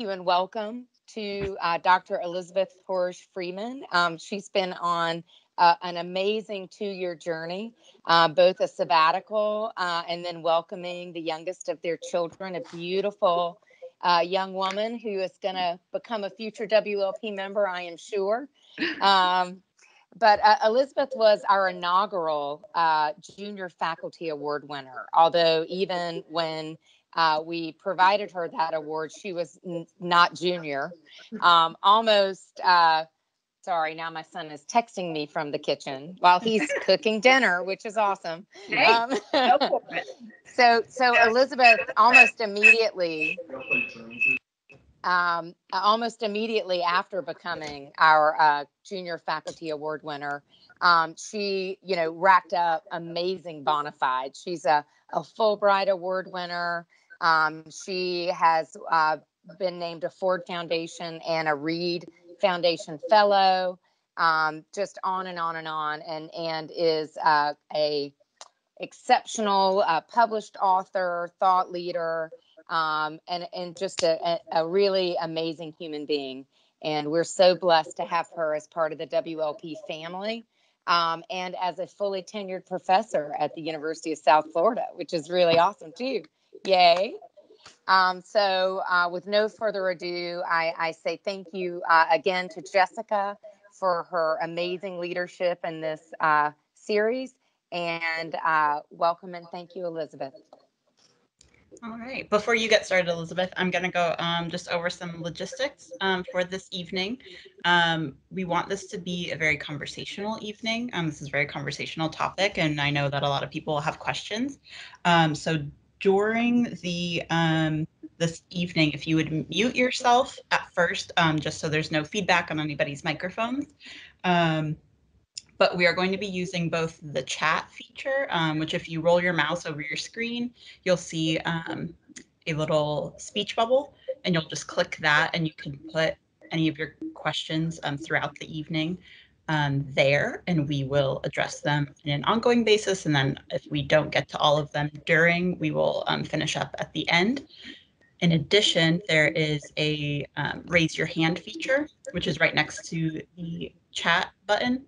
you and welcome to uh, Dr. Elizabeth Hordge Freeman. Um, she's been on uh, an amazing two year journey, uh, both a sabbatical uh, and then welcoming the youngest of their children, a beautiful uh, young woman who is going to become a future WLP member, I am sure. Um, but uh, Elizabeth was our inaugural uh, Junior Faculty Award winner. Although, even when uh, we provided her that award, she was n- not junior. Um, almost, uh, sorry, now my son is texting me from the kitchen while he's cooking dinner, which is awesome. Hey, Um, so, so Elizabeth almost immediately um, almost immediately after becoming our uh, junior faculty award winner, um, she, you know, racked up amazing bona fides. She's a, a Fulbright award winner. Um, she has uh, been named a Ford Foundation and a Reed Foundation Fellow. Um, just on and on and on, and and is uh, a exceptional uh, published author, thought leader, um, and and just a, a, really amazing human being. And we're so blessed to have her as part of the WLP family, um, and as a fully tenured professor at the University of South Florida, which is really awesome too. Yay! Um, so, uh, with no further ado, I, I say thank you uh, again to Jessica for her amazing leadership in this uh, series, and uh, welcome and thank you, Elizabeth. All right. Before you get started, Elizabeth, I'm going to go um, just over some logistics um, for this evening. Um, we want this to be a very conversational evening. Um, this is a very conversational topic, and I know that a lot of people have questions. Um, so during the um, this evening, if you would mute yourself at first, just so there's no feedback on anybody's microphones. But we are going to be using both the chat feature, um, which if you roll your mouse over your screen, you'll see um, a little speech bubble and you'll just click that and you can put any of your questions um, throughout the evening um, there and we will address them in an ongoing basis. And then if we don't get to all of them during, we will um, finish up at the end. In addition, there is a um, raise your hand feature, which is right next to the chat button.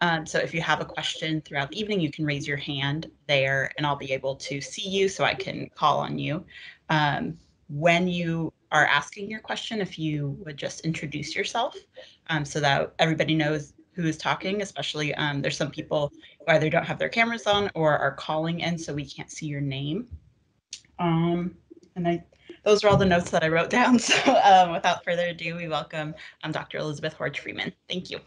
Um, so if you have a question throughout the evening, you can raise your hand there and I'll be able to see you so I can call on you. Um, when you are asking your question, if you would just introduce yourself um, so that everybody knows who is talking, especially um, there's some people who either don't have their cameras on or are calling in so we can't see your name. Um, and I, those are all the notes that I wrote down. So um, without further ado, we welcome um, Dr. Elizabeth Hordge Freeman. Thank you.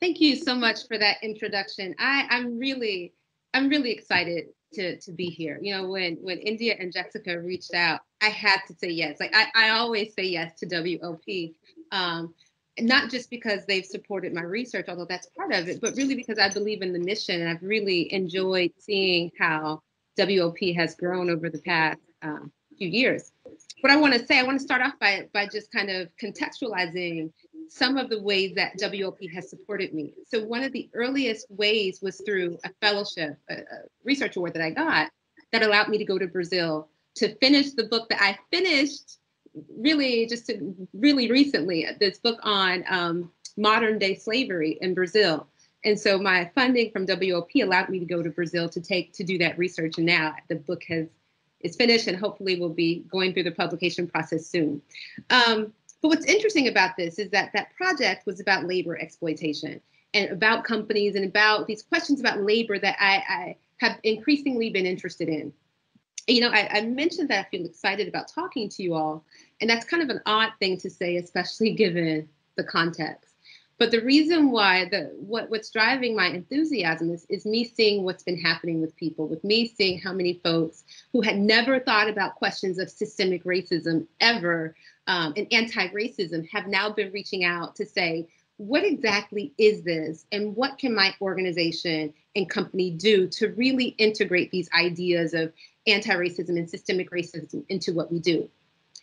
Thank you so much for that introduction. I, I'm really, I'm really excited to to be here. You know, when when India and Jessica reached out, I had to say yes. Like I, I always say yes to WLP. Um, not just because they've supported my research, although that's part of it, but really because I believe in the mission. And I've really enjoyed seeing how WLP has grown over the past um, few years. What I want to say, I want to start off by by just kind of contextualizing some of the ways that WLP has supported me. So one of the earliest ways was through a fellowship, a, a research award that I got that allowed me to go to Brazil to finish the book that I finished really just really recently, this book on um, modern day slavery in Brazil. And so my funding from WLP allowed me to go to Brazil to take to do that research. And now the book has is finished and hopefully will be going through the publication process soon. Um, but what's interesting about this is that that project was about labor exploitation and about companies and about these questions about labor that I, I have increasingly been interested in. You know, I, I, mentioned that I feel excited about talking to you all, and that's kind of an odd thing to say, especially given the context. But the reason why the what what's driving my enthusiasm is, is me seeing what's been happening with people, with me seeing how many folks who had never thought about questions of systemic racism ever um, and anti-racism have now been reaching out to say, what exactly is this and what can my organization and company do to really integrate these ideas of anti-racism and systemic racism into what we do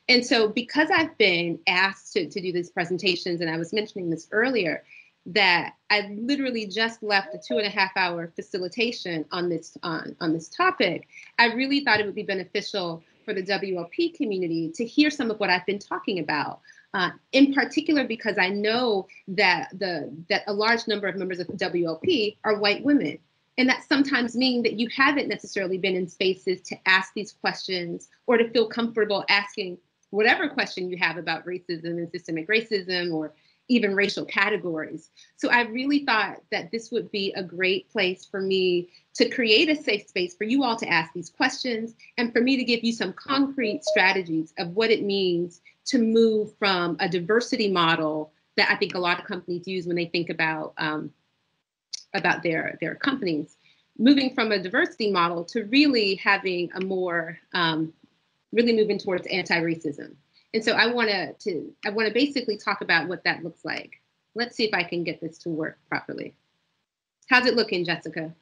and so because i've been asked to, to do these presentations and i was mentioning this earlier that i literally just left a two and a half hour facilitation on this on, on this topic i really thought it would be beneficial for the WLP community to hear some of what I've been talking about. Uh, in particular, because I know that the that a large number of members of the WLP are white women, and that sometimes mean that you haven't necessarily been in spaces to ask these questions or to feel comfortable asking whatever question you have about racism and systemic racism or even racial categories. So I really thought that this would be a great place for me to create a safe space for you all to ask these questions and for me to give you some concrete strategies of what it means to move from a diversity model that I think a lot of companies use when they think about um, about their their companies, moving from a diversity model to really having a more um, really moving towards anti-racism. And so I want to I want to basically talk about what that looks like. Let's see if I can get this to work properly. How's it looking, Jessica?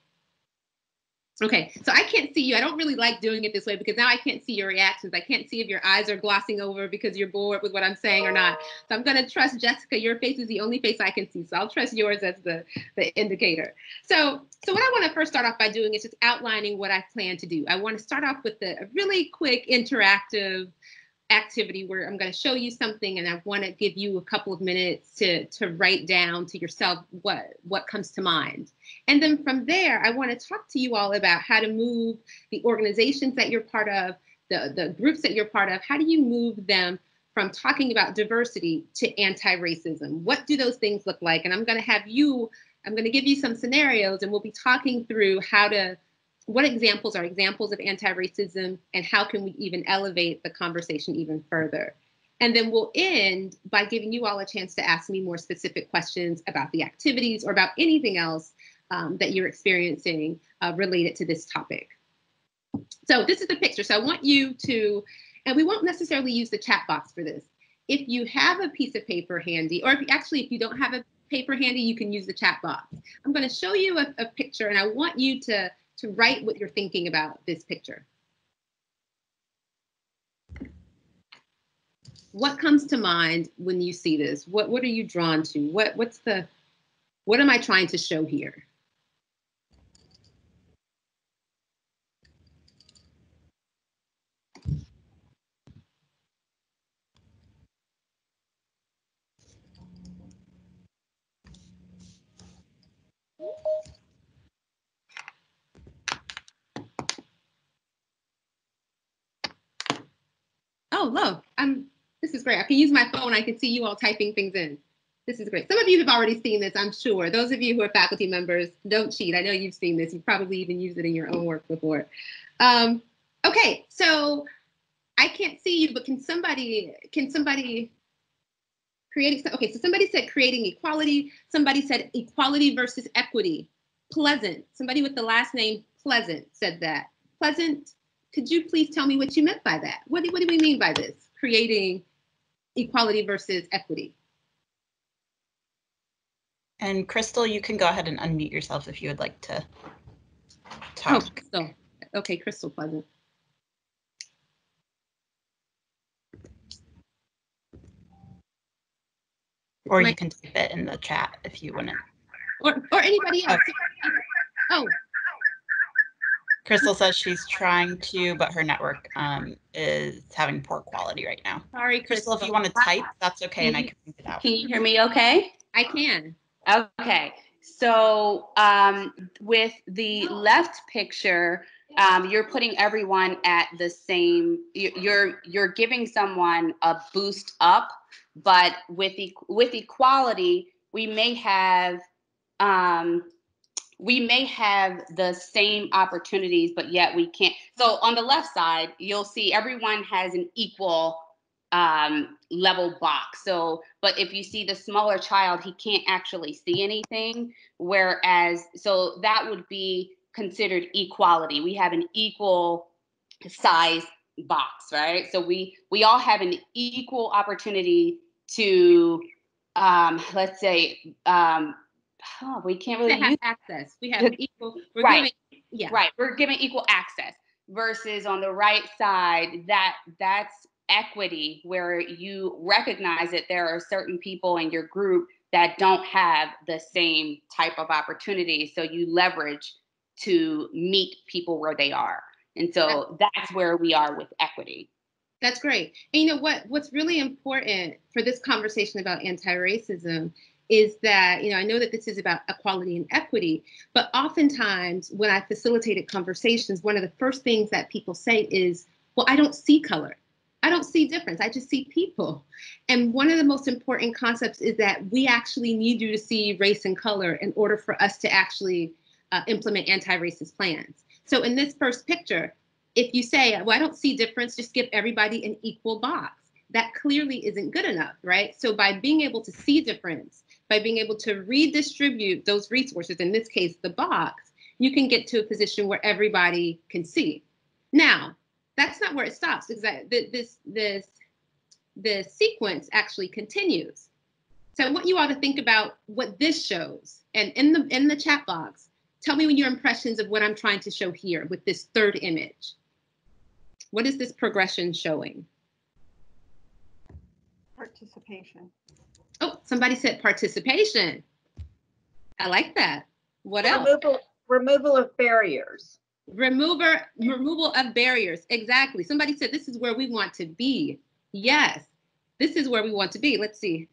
Okay, so I can't see you. I don't really like doing it this way because now I can't see your reactions. I can't see if your eyes are glossing over because you're bored with what I'm saying or not. So I'm to trust Jessica. Your face is the only face I can see. So I'll trust yours as the, the indicator. So, so what I want to first start off by doing is just outlining what I plan to do. I want to start off with a really quick interactive activity where I'm going to show you something and I want to give you a couple of minutes to to write down to yourself what what comes to mind. And then from there, I want to talk to you all about how to move the organizations that you're part of, the the groups that you're part of, how do you move them from talking about diversity to anti-racism? What do those things look like? And I'm going to have you I'm going to give you some scenarios and we'll be talking through how to what examples are examples of anti-racism and how can we even elevate the conversation even further? And then we'll end by giving you all a chance to ask me more specific questions about the activities or about anything else um, that you're experiencing uh, related to this topic. So this is the picture. So I want you to, and we won't necessarily use the chat box for this. If you have a piece of paper handy, or if you, actually if you don't have a paper handy, you can use the chat box. I'm going to show you a, a picture and I want you to to write what you're thinking about this picture. What comes to mind when you see this? What what are you drawn to? What what's the what am I trying to show here? Oh, love. I'm this is great. I can use my phone. I can see you all typing things in. This is great. Some of you have already seen this, I'm sure. Those of you who are faculty members, don't cheat. I know you've seen this. You've probably even used it in your own work before. Um, okay, so I can't see you, but can somebody, can somebody creating, okay, so somebody said creating equality. Somebody said equality versus equity. Pleasant. Somebody with the last name Pleasant said that. Pleasant could you please tell me what you meant by that? What do, what do we mean by this? Creating equality versus equity. And Crystal, you can go ahead and unmute yourself if you would like to talk. Oh, Crystal. Okay, Crystal Pleasant. Or you can type it in the chat if you want to. Or, or anybody else. Oh, Crystal says she's trying to, but her network um, is having poor quality right now. Sorry, Crystal, if you want to type, that's okay, and I can read it out. Can you hear me okay? I can. Okay. So um, with the left picture, um, you're putting everyone at the same. You're you're giving someone a boost up, but with the with equality, we may have um, we may have the same opportunities, but yet we can't. So on the left side, you'll see everyone has an equal um, level box. So, but if you see the smaller child, he can't actually see anything. Whereas, so that would be considered equality. We have an equal size box, right? So we we all have an equal opportunity to, um, let's say, um, oh, we can't really have access. We have equal. We're right. Giving, yeah. Right. We're giving equal access versus on the right side that that's equity where you recognize that there are certain people in your group that don't have the same type of opportunity so you leverage to meet people where they are And so that's where we are with equity. That's great. And you know what? What's really important for this conversation about anti-racism is that you know I know that this is about equality and equity, but oftentimes when I facilitated conversations, one of the first things that people say is, "Well, I don't see color. I don't see difference. I just see people." And one of the most important concepts is that we actually need you to see race and color in order for us to actually uh, implement anti-racist plans. So in this first picture, if you say, well, I don't see difference, just give everybody an equal box. That clearly isn't good enough, right? So by being able to see difference, by being able to redistribute those resources, in this case, the box, you can get to a position where everybody can see. Now, that's not where it stops because this this this sequence actually continues. So I want you all to think about what this shows. And in the in the chat box, tell me your impressions of what I'm trying to show here with this third image. What is this progression showing? Participation. Oh, somebody said participation. I like that. What removal, else? Removal of barriers. Remover, removal of barriers. Exactly. Somebody said this is where we want to be. Yes, this is where we want to be. Let's see.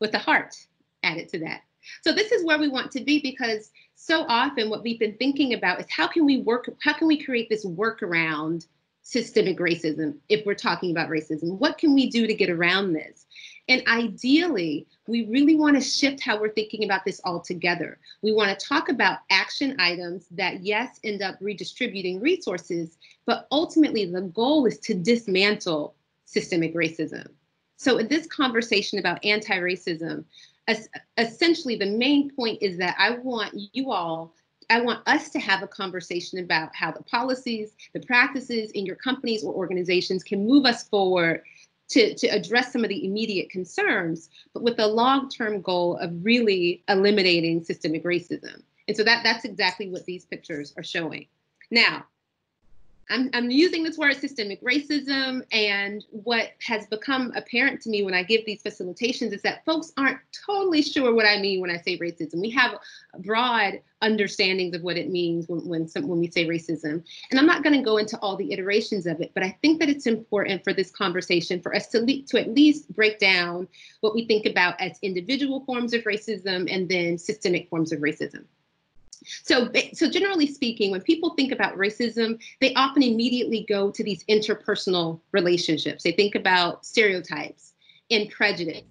With the heart added to that. So this is where we want to be because so often what we've been thinking about is how can we work, how can we create this workaround systemic racism if we're talking about racism? What can we do to get around this? And ideally, we really want to shift how we're thinking about this altogether. We want to talk about action items that, yes, end up redistributing resources, but ultimately the goal is to dismantle systemic racism. So, in this conversation about anti racism, essentially the main point is that I want you all I want us to have a conversation about how the policies, the practices in your companies or organizations can move us forward to, to address some of the immediate concerns, but with the long-term goal of really eliminating systemic racism. And so that, that's exactly what these pictures are showing. Now, I'm, I'm using this word systemic racism, and what has become apparent to me when I give these facilitations is that folks aren't totally sure what I mean when I say racism. We have broad understandings of what it means when when, some, when we say racism, and I'm not going to go into all the iterations of it, but I think that it's important for this conversation for us to le- to at least break down what we think about as individual forms of racism and then systemic forms of racism. So, so generally speaking, when people think about racism, they often immediately go to these interpersonal relationships. They think about stereotypes and prejudice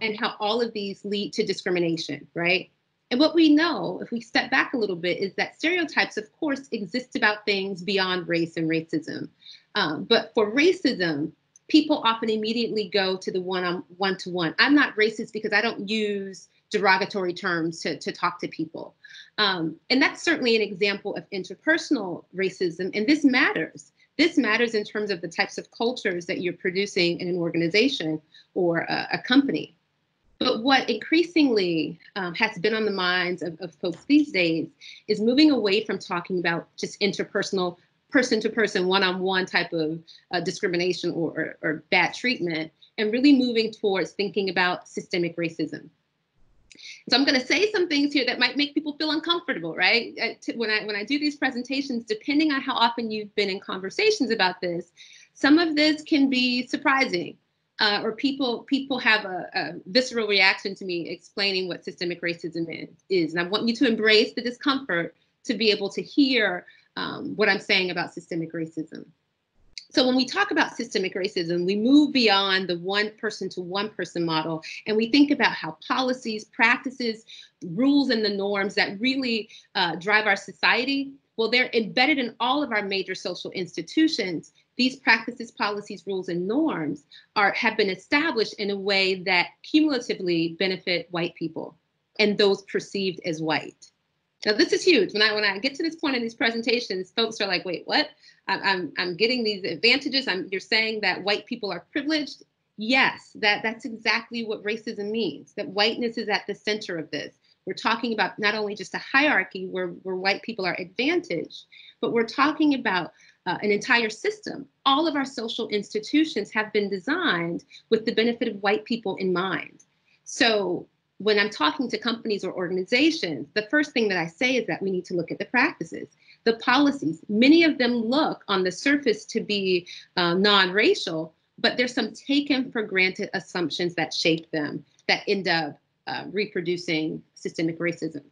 and how all of these lead to discrimination, right? And what we know, if we step back a little bit, is that stereotypes, of course, exist about things beyond race and racism. Um, but for racism, people often immediately go to the one on one to one. I'm not racist because I don't use derogatory terms to, to talk to people. Um, and that's certainly an example of interpersonal racism. And this matters. This matters in terms of the types of cultures that you're producing in an organization or a, a company. But what increasingly um, has been on the minds of, of folks these days is moving away from talking about just interpersonal person to person, one on one type of uh, discrimination or, or, or, bad treatment, and really moving towards thinking about systemic racism. So I'm going to say some things here that might make people feel uncomfortable, right? Uh, when I when I do these presentations, depending on how often you've been in conversations about this, some of this can be surprising, uh, or people people have a, a, visceral reaction to me explaining what systemic racism is. And I want you to embrace the discomfort to be able to hear um, what I'm saying about systemic racism. So when we talk about systemic racism, we move beyond the one person to one person model and we think about how policies, practices, rules, and the norms that really uh, drive our society, well, they're embedded in all of our major social institutions. These practices, policies, rules, and norms are have been established in a way that cumulatively benefit white people and those perceived as white. Now this is huge. When I when I get to this point in these presentations, folks are like, "Wait, what? I'm I'm, getting these advantages. I'm you're saying that white people are privileged." Yes, that that's exactly what racism means. That whiteness is at the center of this. We're talking about not only just a hierarchy where where white people are advantaged, but we're talking about uh, an entire system. All of our social institutions have been designed with the benefit of white people in mind. So when I'm talking to companies or organizations, the first thing that I say is that we need to look at the practices. the policies. Many of them look on the surface to be uh, non-racial, but there's some taken for granted assumptions that shape them that end up uh, reproducing systemic racism.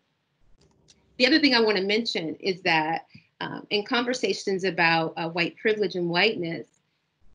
The other thing I want to mention is that um, in conversations about uh, white privilege and whiteness,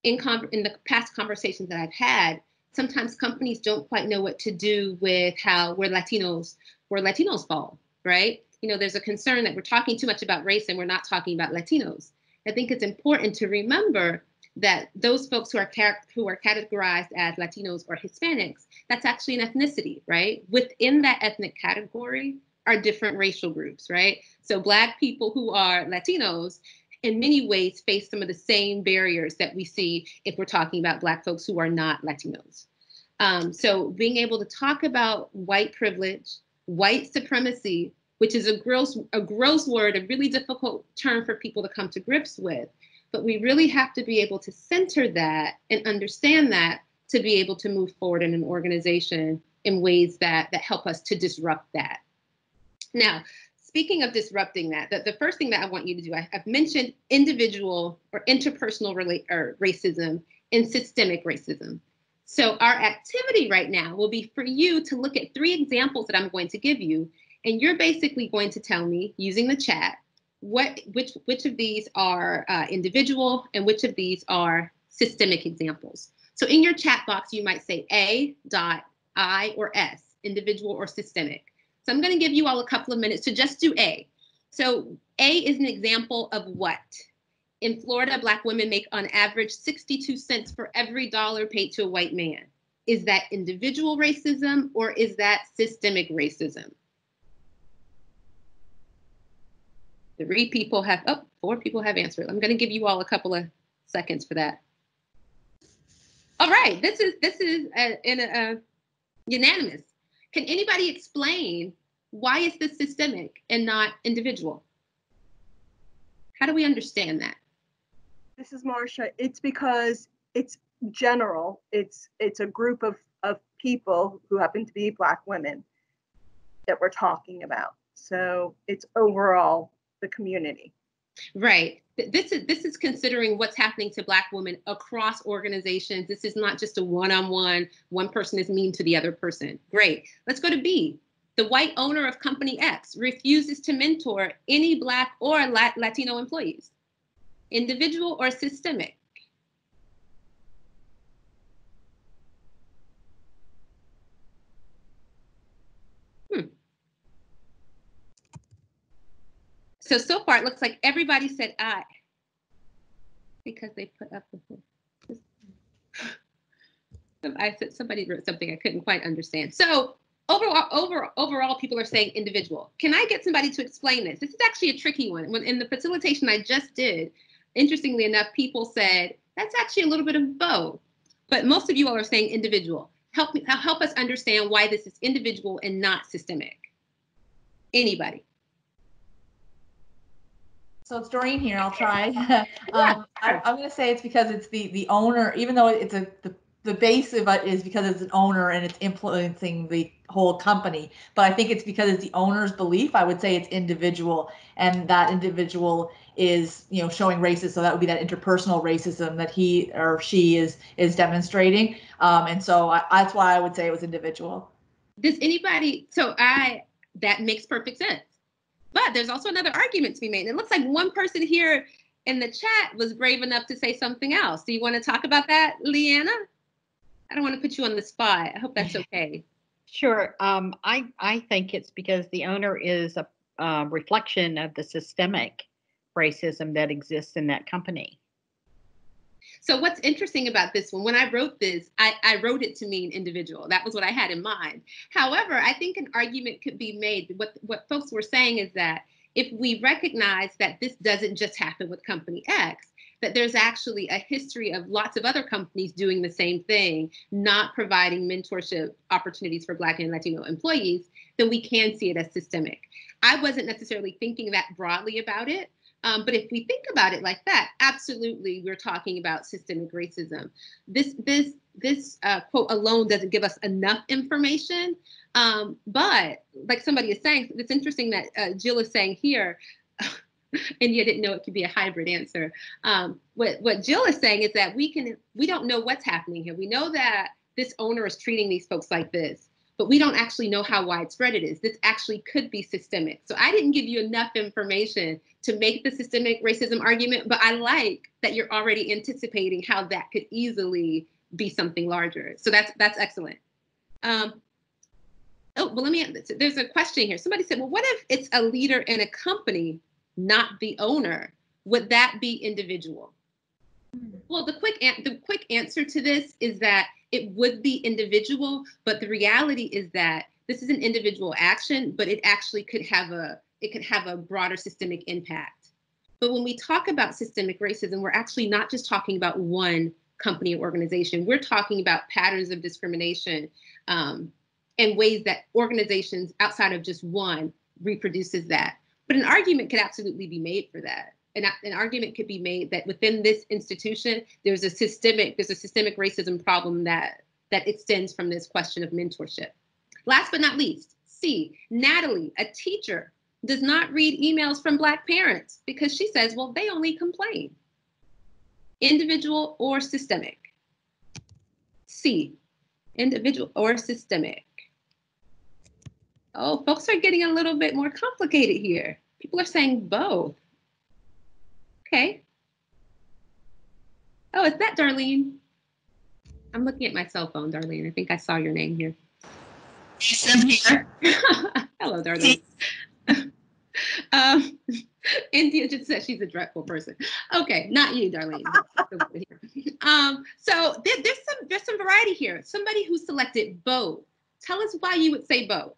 in, in the past conversations that I've had, sometimes companies don't quite know what to do with how where Latinos where Latinos fall, right? You know, there's a concern that we're talking too much about race and we're not talking about Latinos. I think it's important to remember that those folks who are who are categorized as Latinos or Hispanics, that's actually an ethnicity, right? Within that ethnic category are different racial groups, right? So Black people who are Latinos in many ways face some of the same barriers that we see if we're talking about Black folks who are not Latinos. Um, so being able to talk about white privilege, white supremacy, which is a gross, a gross word, a really difficult term for people to come to grips with, but we really have to be able to center that and understand that to be able to move forward in an organization in ways that, that help us to disrupt that. Now, speaking of disrupting that, the, the first thing that I want you to do, I, have mentioned individual or interpersonal relate, or racism and systemic racism. So our activity right now will be for you to look at three examples that I'm going to give you, and you're basically going to tell me using the chat what which which of these are uh, individual and which of these are systemic examples. So in your chat box, you might say A dot I or S, individual or systemic. So I'm going to give you all a couple of minutes to just do A. So A is an example of what? In Florida, Black women make on average 62 cents for every dollar paid to a white man. Is that individual racism or is that systemic racism? Three people have, oh, four people have answered. I'm going to give you all a couple of seconds for that. All right, this is this is a, in a, a unanimous. Can anybody explain why is this systemic and not individual? How do we understand that? This is Marcia. It's because it's general. It's it's a group of of people who happen to be black women that we're talking about. So it's overall the community. Right. This is this is considering what's happening to Black women across organizations. This is not just a one-on-one. One person is mean to the other person. Great. Let's go to B. The white owner of company X refuses to mentor any Black or Latino employees. Individual or systemic? Hmm. So, so far it looks like everybody said I because they put up with it. I said somebody wrote something I couldn't quite understand. So overall, over, overall, people are saying individual. Can I get somebody to explain this? This is actually a tricky one. When in the facilitation I just did, interestingly enough, people said that's actually a little bit of both. But most of you all are saying individual. Help me help us understand why this is individual and not systemic. Anybody? So it's Doreen here. I'll try. um, I, am going to say it's because it's the the owner, even though it's a the, the base of it is because it's an owner and it's influencing the whole company. But I think it's because it's the owner's belief. I would say it's individual, and that individual is you know showing racism. So that would be that interpersonal racism that he or she is is demonstrating. Um, and so I, that's why I would say it was individual. Does anybody? So I that makes perfect sense but there's also another argument to be made. And it looks like one person here in the chat was brave enough to say something else. Do you want to talk about that, Leanna? I don't want to put you on the spot. I hope that's okay. Sure. Um, I I think it's because the owner is a uh, reflection of the systemic racism that exists in that company. So what's interesting about this one, when I wrote this, I, I wrote it to mean individual. That was what I had in mind. However, I think an argument could be made. What what folks were saying is that if we recognize that this doesn't just happen with company X, that there's actually a history of lots of other companies doing the same thing, not providing mentorship opportunities for Black and Latino employees, then we can see it as systemic. I wasn't necessarily thinking that broadly about it, um, but if we think about it like that, absolutely, we're talking about systemic racism. This this this uh, quote alone doesn't give us enough information. Um, but like somebody is saying, it's interesting that uh, Jill is saying here. and you didn't know it could be a hybrid answer. Um, what what Jill is saying is that we can we don't know what's happening here. We know that this owner is treating these folks like this, but we don't actually know how widespread it is. This actually could be systemic. So I didn't give you enough information to make the systemic racism argument, but I like that you're already anticipating how that could easily be something larger. So that's that's excellent. Um, oh, well, let me. There's a question here. Somebody said, well, what if it's a leader in a company, not the owner? Would that be individual? Well, the quick an- the quick answer to this is that it would be individual, but the reality is that this is an individual action, but it actually could have a it could have a broader systemic impact. But when we talk about systemic racism, we're actually not just talking about one company or organization. We're talking about patterns of discrimination um, and ways that organizations outside of just one reproduces that. But an argument could absolutely be made for that. An, an argument could be made that within this institution, there's a systemic, there's a systemic racism problem that that extends from this question of mentorship. Last but not least, C, Natalie, a teacher does not read emails from Black parents because she says, well, they only complain. Individual or systemic? C, individual or systemic? Oh, folks are getting a little bit more complicated here. People are saying both. Okay. Oh, is that Darlene? I'm looking at my cell phone, Darlene. I think I saw your name here. I'm here. Hello, Darlene. um, India just said she's a dreadful person. Okay, not you, Darlene. um, so there, there's some there's some variety here. Somebody who selected both. Tell us why you would say both.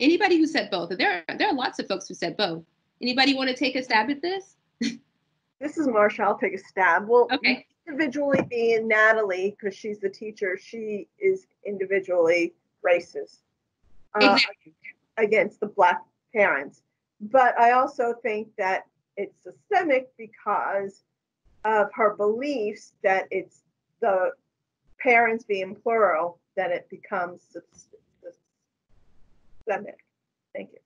Anybody who said both. There, are, there are lots of folks who said both. Anybody want to take a stab at this? This is Marsha. I'll take a stab. Well, Okay. individually being Natalie, because she's the teacher, she is individually racist uh, Exactly. against the black parents. But I also think that it's systemic because of her beliefs that it's the parents being plural that it becomes systemic. Thank you.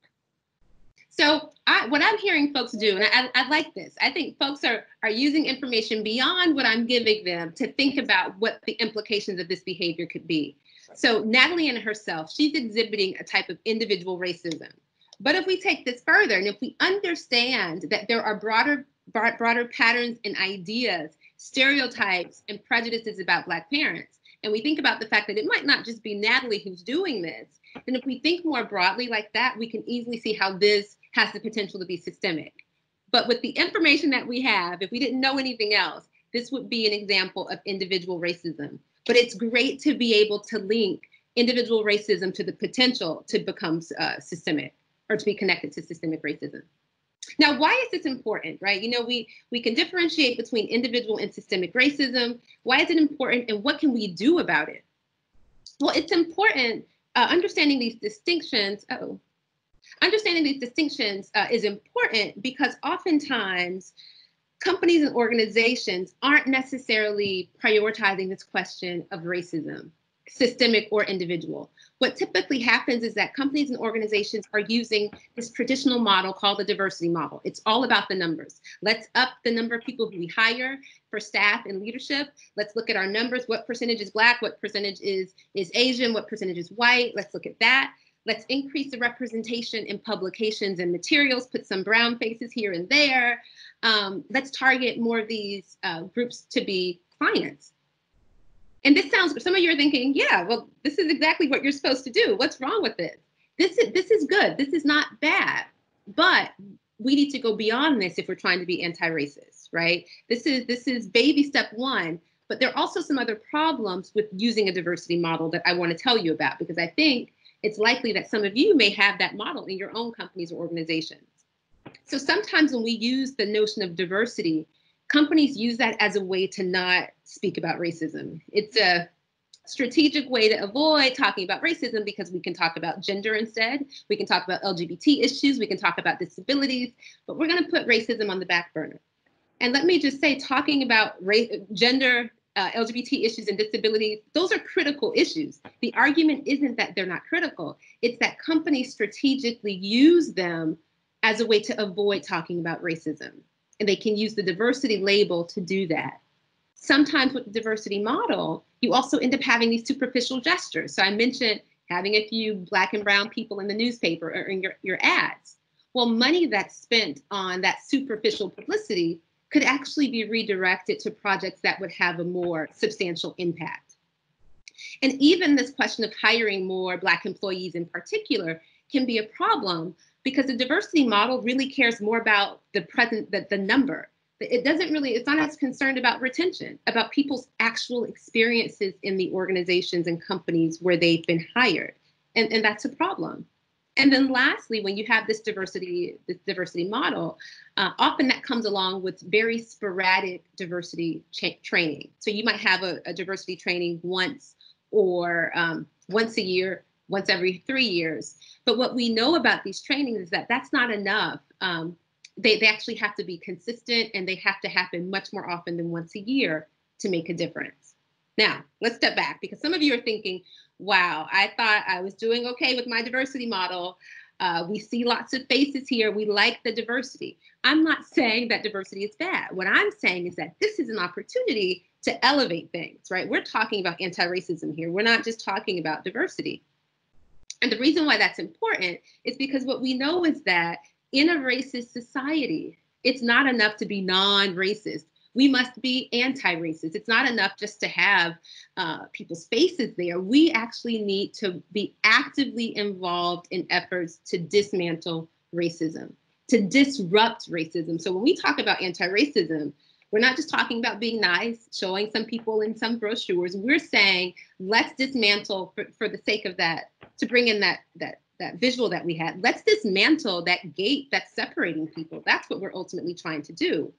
So I, what I'm hearing folks do, and I, I like this. I think folks are are using information beyond what I'm giving them to think about what the implications of this behavior could be. So Natalie and herself, she's exhibiting a type of individual racism. But if we take this further, and if we understand that there are broader broader patterns and ideas, stereotypes, and prejudices about Black parents, and we think about the fact that it might not just be Natalie who's doing this, then if we think more broadly like that, we can easily see how this has the potential to be systemic. But with the information that we have, if we didn't know anything else, this would be an example of individual racism. But it's great to be able to link individual racism to the potential to become uh, systemic or to be connected to systemic racism. Now, why is this important, right? You know, we we can differentiate between individual and systemic racism. Why is it important, and what can we do about it? Well, it's important uh, understanding these distinctions. Oh, understanding these distinctions uh, is important because oftentimes companies and organizations aren't necessarily prioritizing this question of racism, systemic or individual. What typically happens is that companies and organizations are using this traditional model called the diversity model. It's all about the numbers. Let's up the number of people who we hire for staff and leadership. Let's look at our numbers. What percentage is Black? What percentage is, is Asian? What percentage is white? Let's look at that. Let's increase the representation in publications and materials, put some brown faces here and there. Um, let's target more of these uh, groups to be clients. And this sounds, some of you are thinking, yeah, well, this is exactly what you're supposed to do. What's wrong with this? This is, this is good. This is not bad. But we need to go beyond this if we're trying to be anti-racist, right? This is this is baby step one. But there are also some other problems with using a diversity model that I want to tell you about because I think it's likely that some of you may have that model in your own companies or organizations. So sometimes when we use the notion of diversity, companies use that as a way to not speak about racism. It's a strategic way to avoid talking about racism because we can talk about gender instead. We can talk about LGBT issues, we can talk about disabilities, but we're going to put racism on the back burner. And let me just say, talking about race, gender, uh, LGBT issues and disabilities, those are critical issues. The argument isn't that they're not critical, it's that companies strategically use them as a way to avoid talking about racism. And they can use the diversity label to do that. Sometimes with the diversity model, you also end up having these superficial gestures. So I mentioned having a few black and brown people in the newspaper or in your, your ads. Well, money that's spent on that superficial publicity could actually be redirected to projects that would have a more substantial impact. And even this question of hiring more Black employees in particular can be a problem because the diversity model really cares more about the present, the, the number. It doesn't really, it's not as concerned about retention, about people's actual experiences in the organizations and companies where they've been hired. And, and that's a problem. And then lastly, when you have this diversity, this diversity model, uh, often that comes along with very sporadic diversity training. So you might have a, a diversity training once or um, once a year, once every three years. But what we know about these trainings is that that's not enough. Um, they, they actually have to be consistent and they have to happen much more often than once a year to make a difference. Now, let's step back because some of you are thinking, wow, I thought I was doing okay with my diversity model. Uh, we see lots of faces here. We like the diversity. I'm not saying that diversity is bad. What I'm saying is that this is an opportunity to elevate things, right? We're talking about anti racism here. We're not just talking about diversity. And the reason why that's important is because what we know is that in a racist society, it's not enough to be non racist we must be anti-racist. It's not enough just to have uh, people's faces there. We actually need to be actively involved in efforts to dismantle racism, to disrupt racism. So when we talk about anti-racism, we're not just talking about being nice, showing some people in some brochures. We're saying let's dismantle for, for the sake of that, to bring in that that that visual that we had. Let's dismantle that gate that's separating people. That's what we're ultimately trying to do.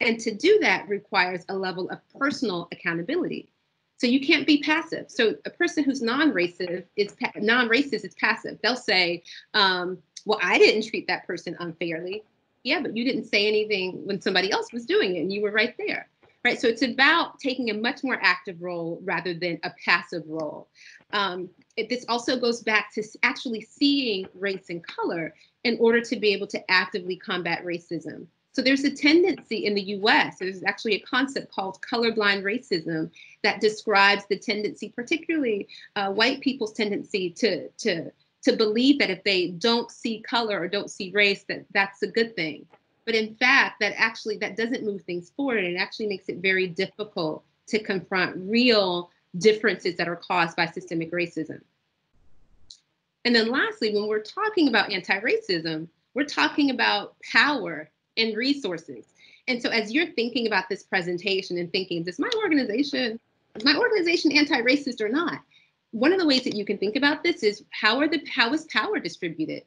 And to do that requires a level of personal accountability. So you can't be passive. So a person who's non-racist is non-racist is passive. They'll say, um, "Well, I didn't treat that person unfairly." Yeah, but you didn't say anything when somebody else was doing it, and you were right there. Right. So it's about taking a much more active role rather than a passive role. Um, it, this also goes back to actually seeing race and color in order to be able to actively combat racism. So there's a tendency in the US, there's actually a concept called colorblind racism that describes the tendency, particularly uh, white people's tendency to, to, to believe that if they don't see color or don't see race, that that's a good thing. But in fact, that actually, that doesn't move things forward. It actually makes it very difficult to confront real differences that are caused by systemic racism. And then lastly, when we're talking about anti-racism, we're talking about power and resources. And so as you're thinking about this presentation and thinking, does my organization, is my organization anti-racist or not? One of the ways that you can think about this is how are the how is power distributed?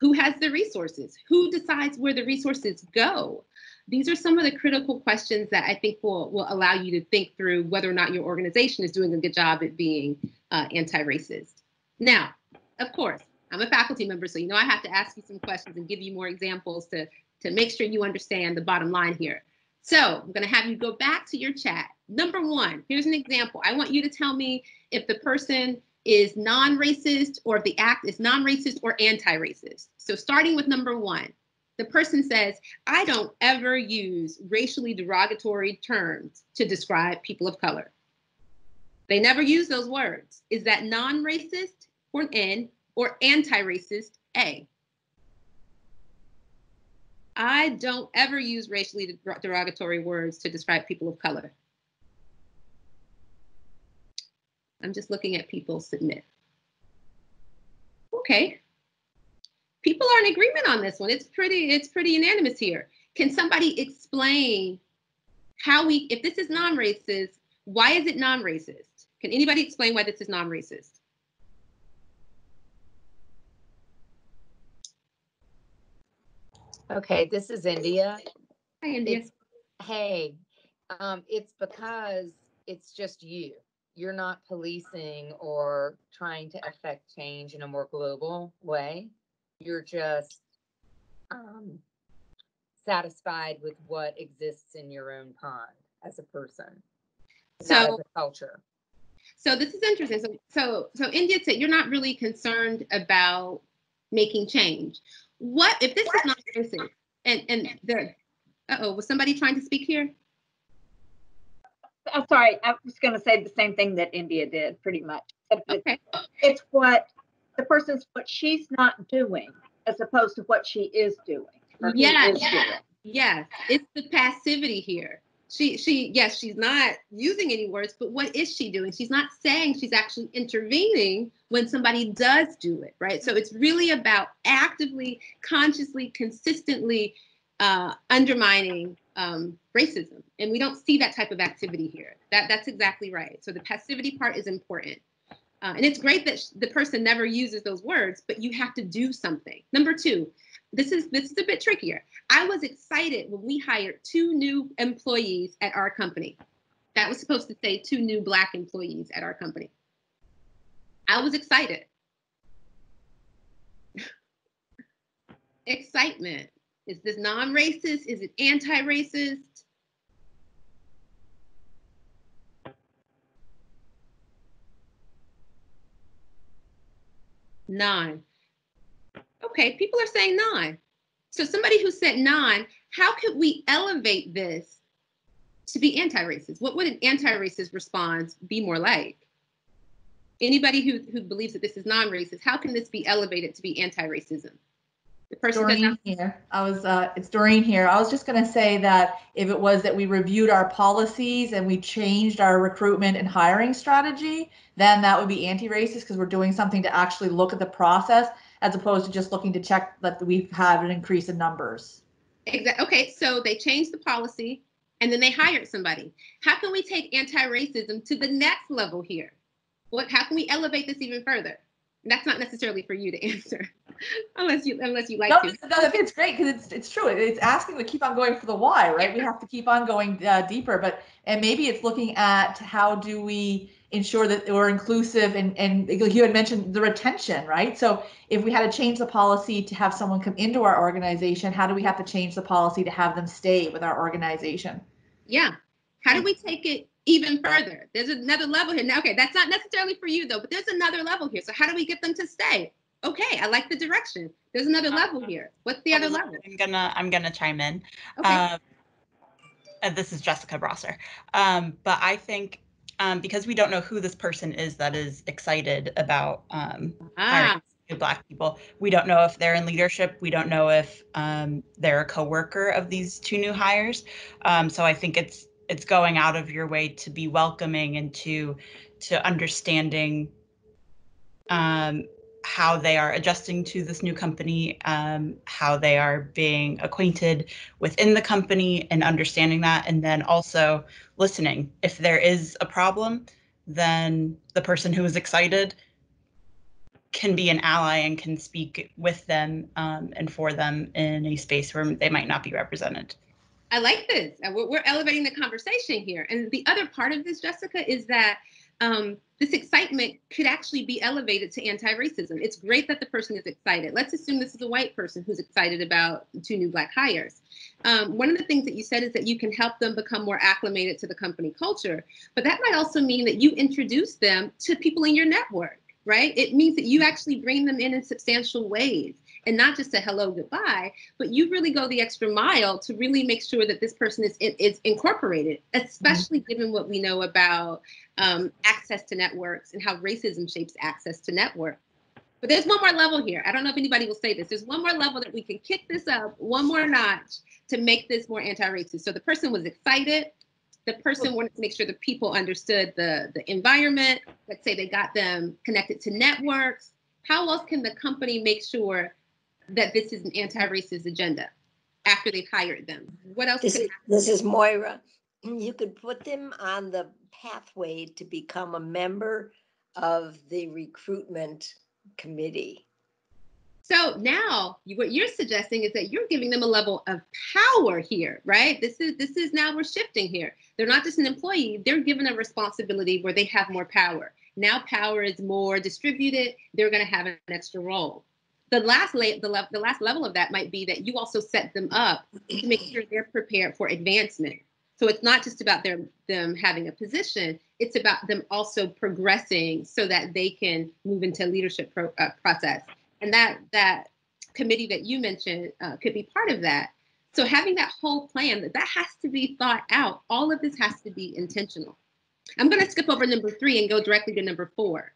Who has the resources? Who decides where the resources go? These are some of the critical questions that I think will, will allow you to think through whether or not your organization is doing a good job at being uh, anti-racist. Now, of course, I'm a faculty member, so you know I have to ask you some questions and give you more examples to to make sure you understand the bottom line here. So I'm going to have you go back to your chat. Number one, here's an example. I want you to tell me if the person is non-racist or if the act is non-racist or anti-racist. So starting with number one, the person says, I don't ever use racially derogatory terms to describe people of color. They never use those words. Is that non-racist or N or anti-racist A? I don't ever use racially derogatory words to describe people of color. I'm just looking at people submit. Okay. People are in agreement on this one. It's pretty, it's pretty unanimous here. Can somebody explain how we, if this is non-racist, why is it non-racist? Can anybody explain why this is non-racist? Okay, this is India. Hi, India. It's, hey, um, it's because it's just you. You're not policing or trying to affect change in a more global way. You're just um, satisfied with what exists in your own pond as a person, so, not as a culture. So this is interesting. So, so, so India said you're not really concerned about making change. What if this is not racist? And and the uh oh, was somebody trying to speak here? I'm sorry, I was going to say the same thing that India did, pretty much. It's- Okay. It's what the person's what she's not doing as opposed to what she is doing. Yes. is doing. Yes, it's the passivity here. She she yes, she's not using any words, but what is she doing? She's not saying she's actually intervening when somebody does do it, right? So it's really about actively, consciously, consistently uh, undermining um, racism, and we don't see that type of activity here. That that's exactly right. So the passivity part is important. Uh, and it's great that the person never uses those words, but you have to do something. Number two, this is this is a bit trickier. I was excited when we hired two new employees at our company. That was supposed to say two new black employees at our company. I was excited. Excitement. Is this non-racist? Is it anti-racist? Nine. Okay, people are saying nine. So somebody who said nine, how could we elevate this to be anti-racist? What would an anti-racist response be more like? Anybody who, who believes that this is non-racist, how can this be elevated to be anti-racism? The person Doreen here. I was, uh, it's Doreen here. I was just gonna say that if it was that we reviewed our policies and we changed our recruitment and hiring strategy, then that would be anti-racist because we're doing something to actually look at the process as opposed to just looking to check that we've had an increase in numbers. Exactly. okay, so they changed the policy and then they hired somebody. How can we take anti-racism to the next level here? What, how can we elevate this even further? That's not necessarily for you to answer, unless you unless you like No, to. no, it's great because it's it's true. It's asking to keep on going for the why, right? We have to keep on going uh, deeper, but and maybe it's looking at how do we ensure that we're inclusive and and you had mentioned the retention, right? So if we had to change the policy to have someone come into our organization, how do we have to change the policy to have them stay with our organization? Yeah. How do we take it even further? There's another level here. Now, okay, that's not necessarily for you though, but there's another level here. So how do we get them to stay? Okay, I like the direction. There's another level here. What's the other level? I'm gonna I'm gonna chime in. Okay. Um, this is Jessica Brasseur. Um, but I think um, because we don't know who this person is that is excited about um, hiring ah, new Black people, we don't know if they're in leadership. We don't know if um, they're a coworker of these two new hires. Um, so I think it's it's going out of your way to be welcoming and to to understanding um, how they are adjusting to this new company, um, how they are being acquainted within the company and understanding that, and then also listening. If there is a problem, then the person who is excited can be an ally and can speak with them um, and for them in a space where they might not be represented. I like this. Uh, We're, we're elevating the conversation here. And the other part of this, Jessica, is that um, this excitement could actually be elevated to anti-racism. It's great that the person is excited. Let's assume this is a white person who's excited about two new black hires. Um, one of the things that you said is that you can help them become more acclimated to the company culture, but that might also mean that you introduce them to people in your network, right? It means that you actually bring them in in substantial ways and not just a hello goodbye but you really go the extra mile to really make sure that this person is is incorporated especially given what we know about um, access to networks and how racism shapes access to network. But there's one more level here. I don't know if anybody will say this. There's one more level that we can kick this up one more notch to make this more anti-racist. So the person was excited. The person wanted to make sure the people understood the the environment. Let's say they got them connected to networks. How else can the company make sure that this is an anti-racist agenda after they've hired them? What else? This is, this is Moira. You could put them on the pathway to become a member of the recruitment committee. So now what you're suggesting is that you're giving them a level of power here, right? This is this is now we're shifting here. They're not just an employee; they're given a responsibility where they have more power. Now power is more distributed. They're going to have an extra role. The last la- the, le- the last level of that might be that you also set them up to make sure they're prepared for advancement. So it's not just about them them having a position; it's about them also progressing so that they can move into leadership pro- uh, process. and that that committee that you mentioned uh, could be part of that. So having that whole plan that that has to be thought out. All of this has to be intentional. I'm going to skip over number three and go directly to number four.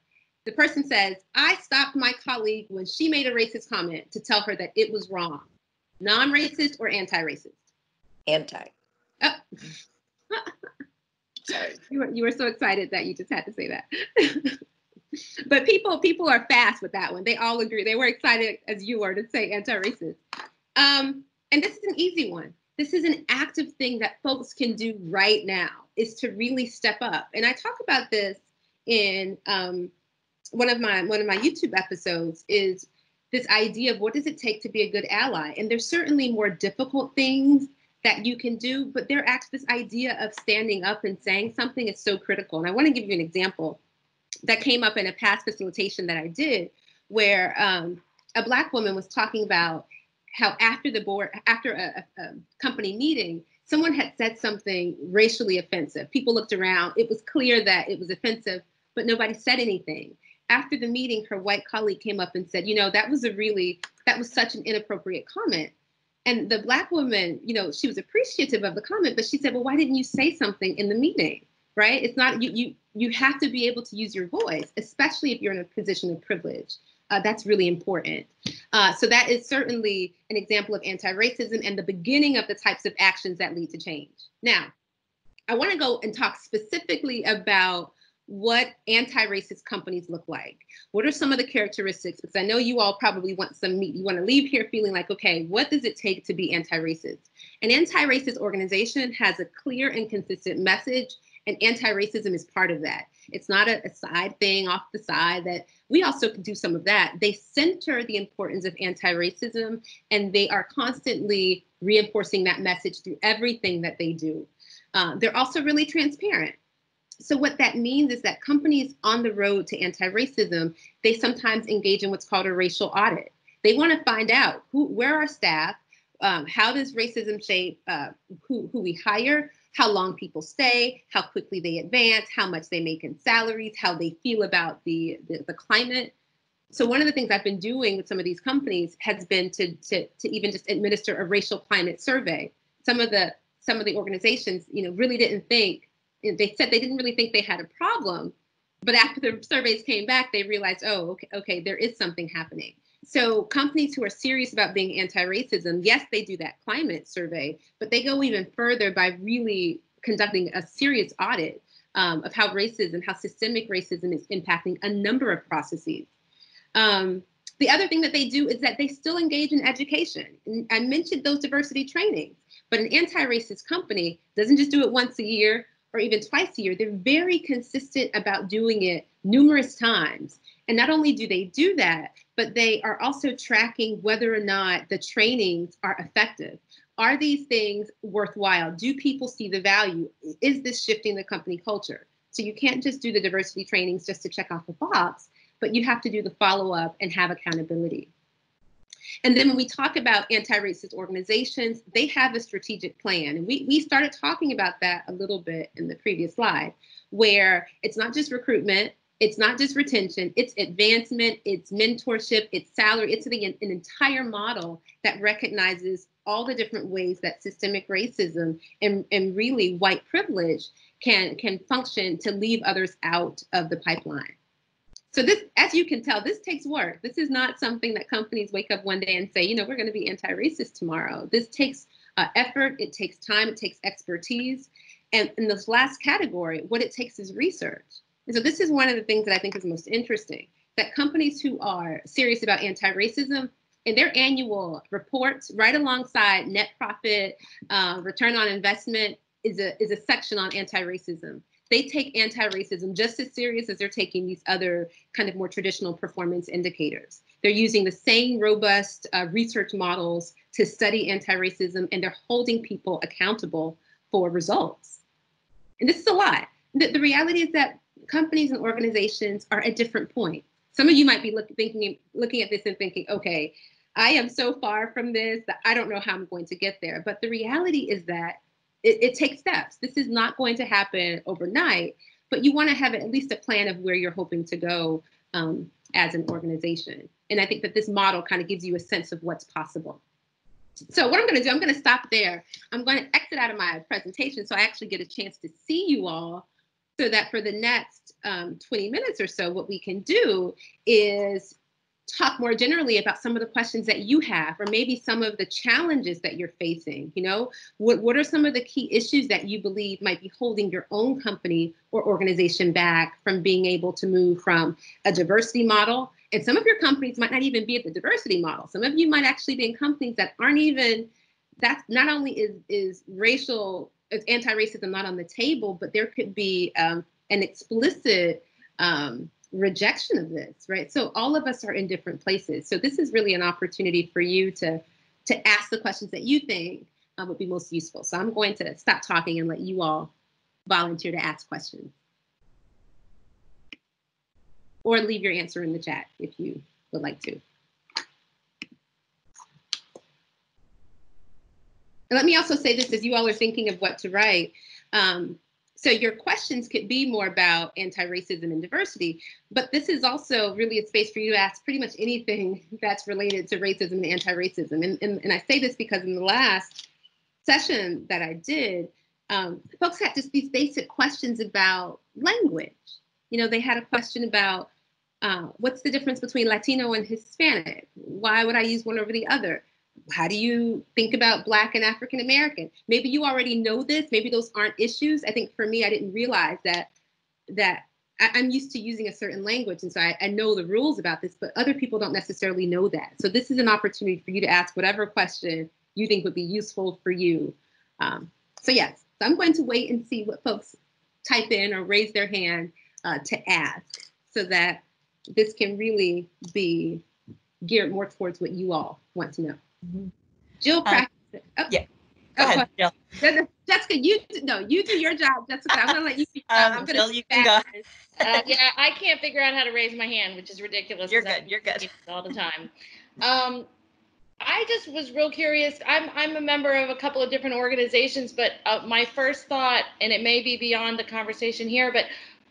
The person says, I stopped my colleague when she made a racist comment to tell her that it was wrong. Non racist or anti racist? Anti. Oh. Sorry. You were, you were so excited that you just had to say that. but people people are fast with that one. They all agree. They were excited as you were to say anti-racist. Um, and this is an easy one. This is an active thing that folks can do right now is to really step up. And I talk about this in um, one of my one of my YouTube episodes is this idea of what does it take to be a good ally? And there's certainly more difficult things that you can do, but there actually this idea of standing up and saying something is so critical. And I want to give you an example that came up in a past facilitation that I did, where um, a black woman was talking about how after the board, after a, a, company meeting, someone had said something racially offensive. People looked around. It was clear that it was offensive, but nobody said anything. After the meeting, her white colleague came up and said, "You know, that was a really that was such an inappropriate comment." And the black woman, you know, she was appreciative of the comment, but she said, "Well, why didn't you say something in the meeting?" Right? It's not you you you have to be able to use your voice, especially if you're in a position of privilege. Uh, that's really important. Uh, so that is certainly an example of anti-racism and the beginning of the types of actions that lead to change. Now, I want to go and talk specifically about what anti-racist companies look like. What are some of the characteristics? Because I know you all probably want some meat. You want to leave here feeling like, okay, what does it take to be anti-racist? An anti-racist organization has a clear and consistent message and anti-racism is part of that. It's not a, a, side thing off the side that we also do some of that. They center the importance of anti-racism and they are constantly reinforcing that message through everything that they do. Uh, they're also really transparent. So what that means is that companies on the road to anti-racism, they sometimes engage in what's called a racial audit. They want to find out who, where our staff, um, how does racism shape uh, who, who we hire, how long people stay, how quickly they advance, how much they make in salaries, how they feel about the, the, the climate. So one of the things I've been doing with some of these companies has been to, to, to even just administer a racial climate survey. Some of the some of the organizations, you know, really didn't think, they said they didn't really think they had a problem, but after the surveys came back, they realized, oh, okay, okay, there is something happening. So companies who are serious about being anti-racism, yes, they do that climate survey, but they go even further by really conducting a serious audit um, of how racism, how systemic racism is impacting a number of processes. Um, the other thing that they do is that they still engage in education. I mentioned those diversity trainings, but an anti-racist company doesn't just do it once a year or even twice a year. They're very consistent about doing it numerous times. And not only do they do that, but they are also tracking whether or not the trainings are effective. Are these things worthwhile? Do people see the value? Is this shifting the company culture? So you can't just do the diversity trainings just to check off the box, but you have to do the follow up and have accountability. And then when we talk about anti-racist organizations, they have a strategic plan. And we, we started talking about that a little bit in the previous slide, where it's not just recruitment, it's not just retention, it's advancement, it's mentorship, it's salary, it's an, an entire model that recognizes all the different ways that systemic racism and, and really white privilege can, can function to leave others out of the pipeline. So this, as you can tell, this takes work. This is not something that companies wake up one day and say, you know, we're going to be anti-racist tomorrow. This takes uh, effort, it takes time, it takes expertise. And in this last category, what it takes is research. And so this is one of the things that I think is most interesting, that companies who are serious about anti-racism in their annual reports, right alongside net profit, uh, return on investment, is a, is a section on anti-racism. They take anti-racism just as serious as they're taking these other kind of more traditional performance indicators. They're using the same robust uh, research models to study anti-racism and they're holding people accountable for results. And this is a lot. The, the reality is that companies and organizations are at different points. Some of you might be look, thinking, looking at this and thinking, okay, I am so far from this that I don't know how I'm going to get there. But the reality is that it, it takes steps. This is not going to happen overnight, but you want to have at least a plan of where you're hoping to go um, as an organization. And I think that this model kind of gives you a sense of what's possible. So what I'm going to do, I'm going to stop there. I'm going to exit out of my presentation so I actually get a chance to see you all so that for the next um, 20 minutes or so, what we can do is talk more generally about some of the questions that you have or maybe some of the challenges that you're facing you know? What, what are some of the key issues that you believe might be holding your own company or organization back from being able to move from a diversity model? And some of your companies might not even be at the diversity model. Some of you might actually be in companies that aren't even that's not only is is racial is anti-racism not on the table but there could be um, an explicit um, rejection of this, right? So all of us are in different places. So this is really an opportunity for you to to ask the questions that you think uh, would be most useful. So I'm going to stop talking and let you all volunteer to ask questions. Or leave your answer in the chat if you would like to. And let me also say this as you all are thinking of what to write. Um, so your questions could be more about anti-racism and diversity, but this is also really a space for you to ask pretty much anything that's related to racism and anti-racism. And, and, and I say this because in the last session that I did, um, folks had just these basic questions about language. You know, they had a question about uh, what's the difference between Latino and Hispanic? Why would I use one over the other? How do you think about black and african american? Maybe you already know this. Maybe those aren't issues. I think for me i didn't realize that that I, am used to using a certain language and so I, I know the rules about this but other people don't necessarily know that. So this is an opportunity for you to ask whatever question you think would be useful for you. Um, so yes so i'm going to wait and see what folks type in or raise their hand uh, to ask so that this can really be geared more towards what you all want to know Mm-hmm. Jill practice um, oh. Yeah. Go oh, ahead, Jill. Jessica, you no, you do your job, Jessica. I'm gonna let you. um, I'm gonna Jill, you can go. Uh, yeah, I can't figure out how to raise my hand, which is ridiculous. You're good. You're good. All the time. Um, I just was real curious. I'm I'm a member of a couple of different organizations, but uh, my first thought, and it may be beyond the conversation here, but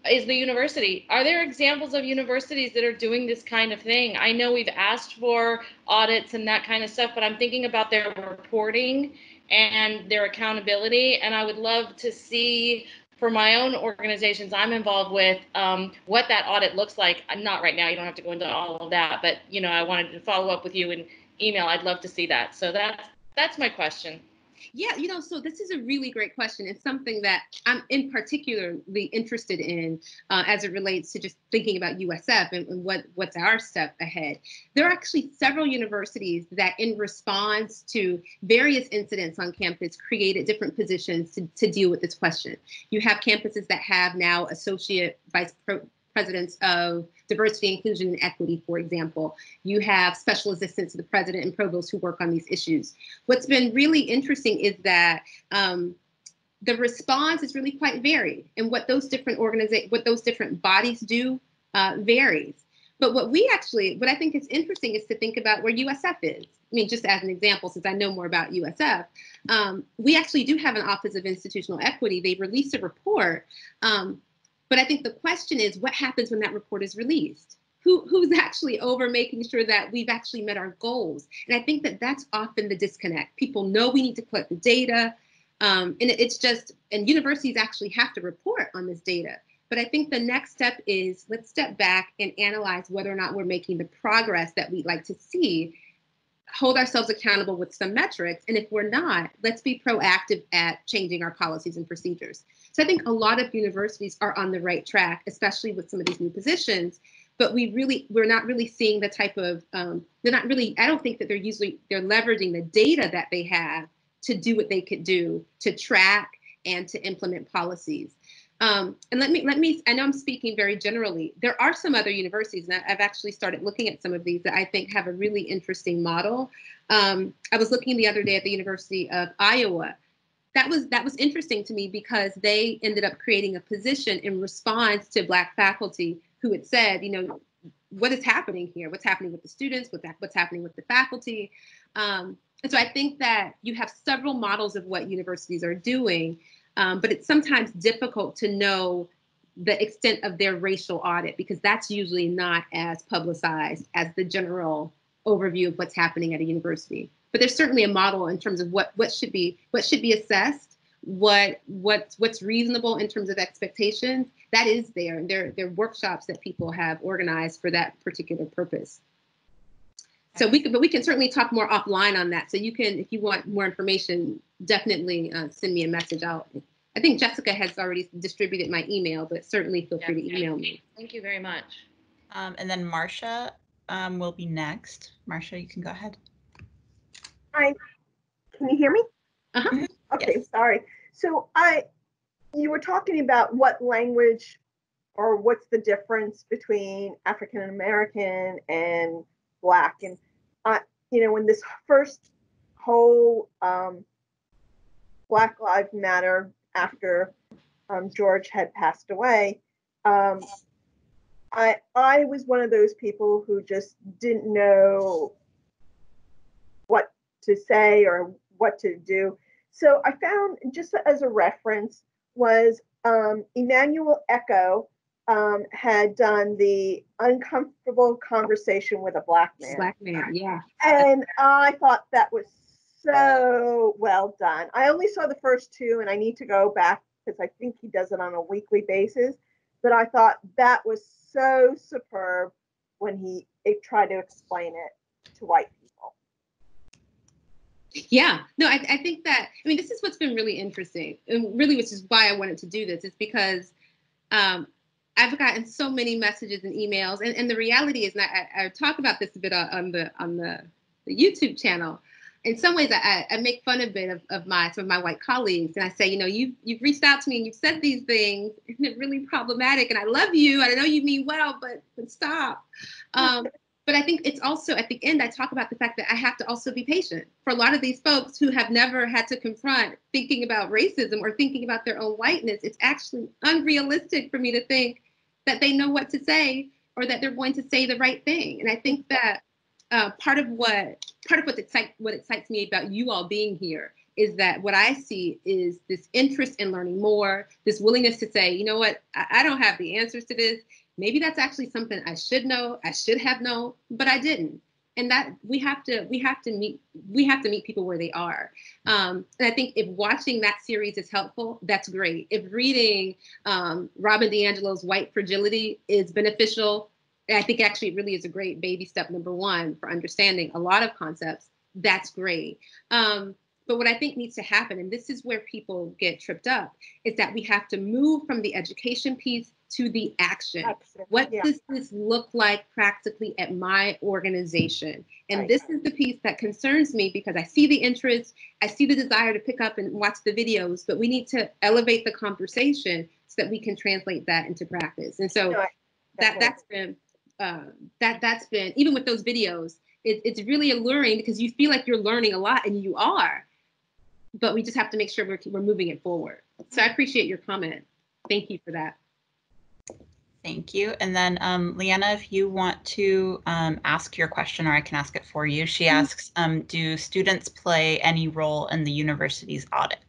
is the university. Are there examples of universities that are doing this kind of thing? I know we've asked for audits and that kind of stuff, but I'm thinking about their reporting and their accountability. And I would love to see for my own organizations I'm involved with, um, what that audit looks like. I'm not right now. You don't have to go into all of that, but you know, I wanted to follow up with you in email. I'd love to see that. So that's that's my question. Yeah, you know, so this is a really great question. It's something that I'm in particularly interested in uh, as it relates to just thinking about USF and, and, what what's our step ahead. There are actually several universities that, in response to various incidents on campus, created different positions to, to deal with this question. You have campuses that have now associate vice pro- presidents of diversity, inclusion, and equity, for example. You have special assistants to the president and provost who work on these issues. What's been really interesting is that um, the response is really quite varied, and what those different organizations, what those different bodies do uh, varies. But what we actually, what I think is interesting is to think about where USF is. I mean, just as an example, since I know more about USF, um, we actually do have an Office of Institutional Equity. They released a report um, but I think the question is what happens when that report is released? Who, who's actually over making sure that we've actually met our goals? And I think that that's often the disconnect. People know we need to collect the data. Um, and it's just, and universities actually have to report on this data. But I think the next step is let's step back and analyze whether or not we're making the progress that we'd like to see hold ourselves accountable with some metrics. And if we're not, let's be proactive at changing our policies and procedures. So I think a lot of universities are on the right track, especially with some of these new positions. But we really, we're not really seeing the type of, um, they're not really, I don't think that they're usually, they're leveraging the data that they have to do what they could do to track and to implement policies. Um, and let me let me I know I'm speaking very generally. There are some other universities, and I've actually started looking at some of these that I think have a really interesting model. Um, I was looking the other day at the University of Iowa. That was that was interesting to me because they ended up creating a position in response to Black faculty who had said, you know, what is happening here? What's happening with the students? What's what's happening with the faculty? Um, and so I think that you have several models of what universities are doing um, but it's sometimes difficult to know the extent of their racial audit because that's usually not as publicized as the general overview of what's happening at a university. But there's certainly a model in terms of what what should be what should be assessed, what what what's reasonable in terms of expectations. That is there, and there there are workshops that people have organized for that particular purpose. So we can, but we can certainly talk more offline on that. So you can, if you want more information, definitely uh, send me a message. I'll. I think Jessica has already distributed my email, but certainly feel free to email me. Thank you very much. Um, and then Marcia um, will be next. Marcia, you can go ahead. Hi, can you hear me? Uh-huh. Okay, Yes. sorry. So I, you were talking about what language or what's the difference between African American and Black. And, uh, you know, when this first whole um, Black Lives Matter after um, George had passed away, um, I I was one of those people who just didn't know what to say or what to do. So I found just as a reference was um, Emmanuel Acho um, had done the uncomfortable conversation with a black man. Black man, yeah. And I thought that was so well done. I only saw the first two and I need to go back because I think he does it on a weekly basis. But I thought that was so superb when he it, tried to explain it to white people. Yeah, no, I, I think that, I mean, this is what's been really interesting, and really, which is why I wanted to do this, is because um, I've gotten so many messages and emails, and, and the reality is, and I, I talk about this a bit on, the on the, the YouTube channel. In some ways, I, I make fun a bit of, of my some of my white colleagues, and I say, you know, you you've reached out to me and you've said these things, isn't it really problematic? And I love you, and I know you mean well, but but stop. Um, but I think it's also at the end, I talk about the fact that I have to also be patient for a lot of these folks who have never had to confront thinking about racism or thinking about their own whiteness. It's actually unrealistic for me to think that they know what to say or that they're going to say the right thing. And I think that uh, part of what part of what excites what excites me about you all being here is that what I see is this interest in learning more, this willingness to say, you know what, I, I don't have the answers to this maybe that's actually something I should know, I should have known, but I didn't. And that we have to we have to meet we have to meet people where they are. Um, and I think if watching that series is helpful, that's great. If reading um, Robin DiAngelo's White Fragility is beneficial, I think actually it really is a great baby step number one for understanding a lot of concepts. That's great. Um, but what I think needs to happen, and this is where people get tripped up, is that we have to move from the education piece to the action. Action, What yeah. does this look like practically at my organization? And Right. this is the piece that concerns me because I see the interest, I see the desire to pick up and watch the videos, but we need to elevate the conversation so that we can translate that into practice. And so I- that that's been uh, that that's been even with those videos, it, it's really alluring because you feel like you're learning a lot, and you are. But we just have to make sure we're, we're moving it forward. So I appreciate your comment. Thank you for that. Thank you. And then um, Leanna, if you want to um, ask your question, or I can ask it for you. She asks, um, do students play any role in the university's audit?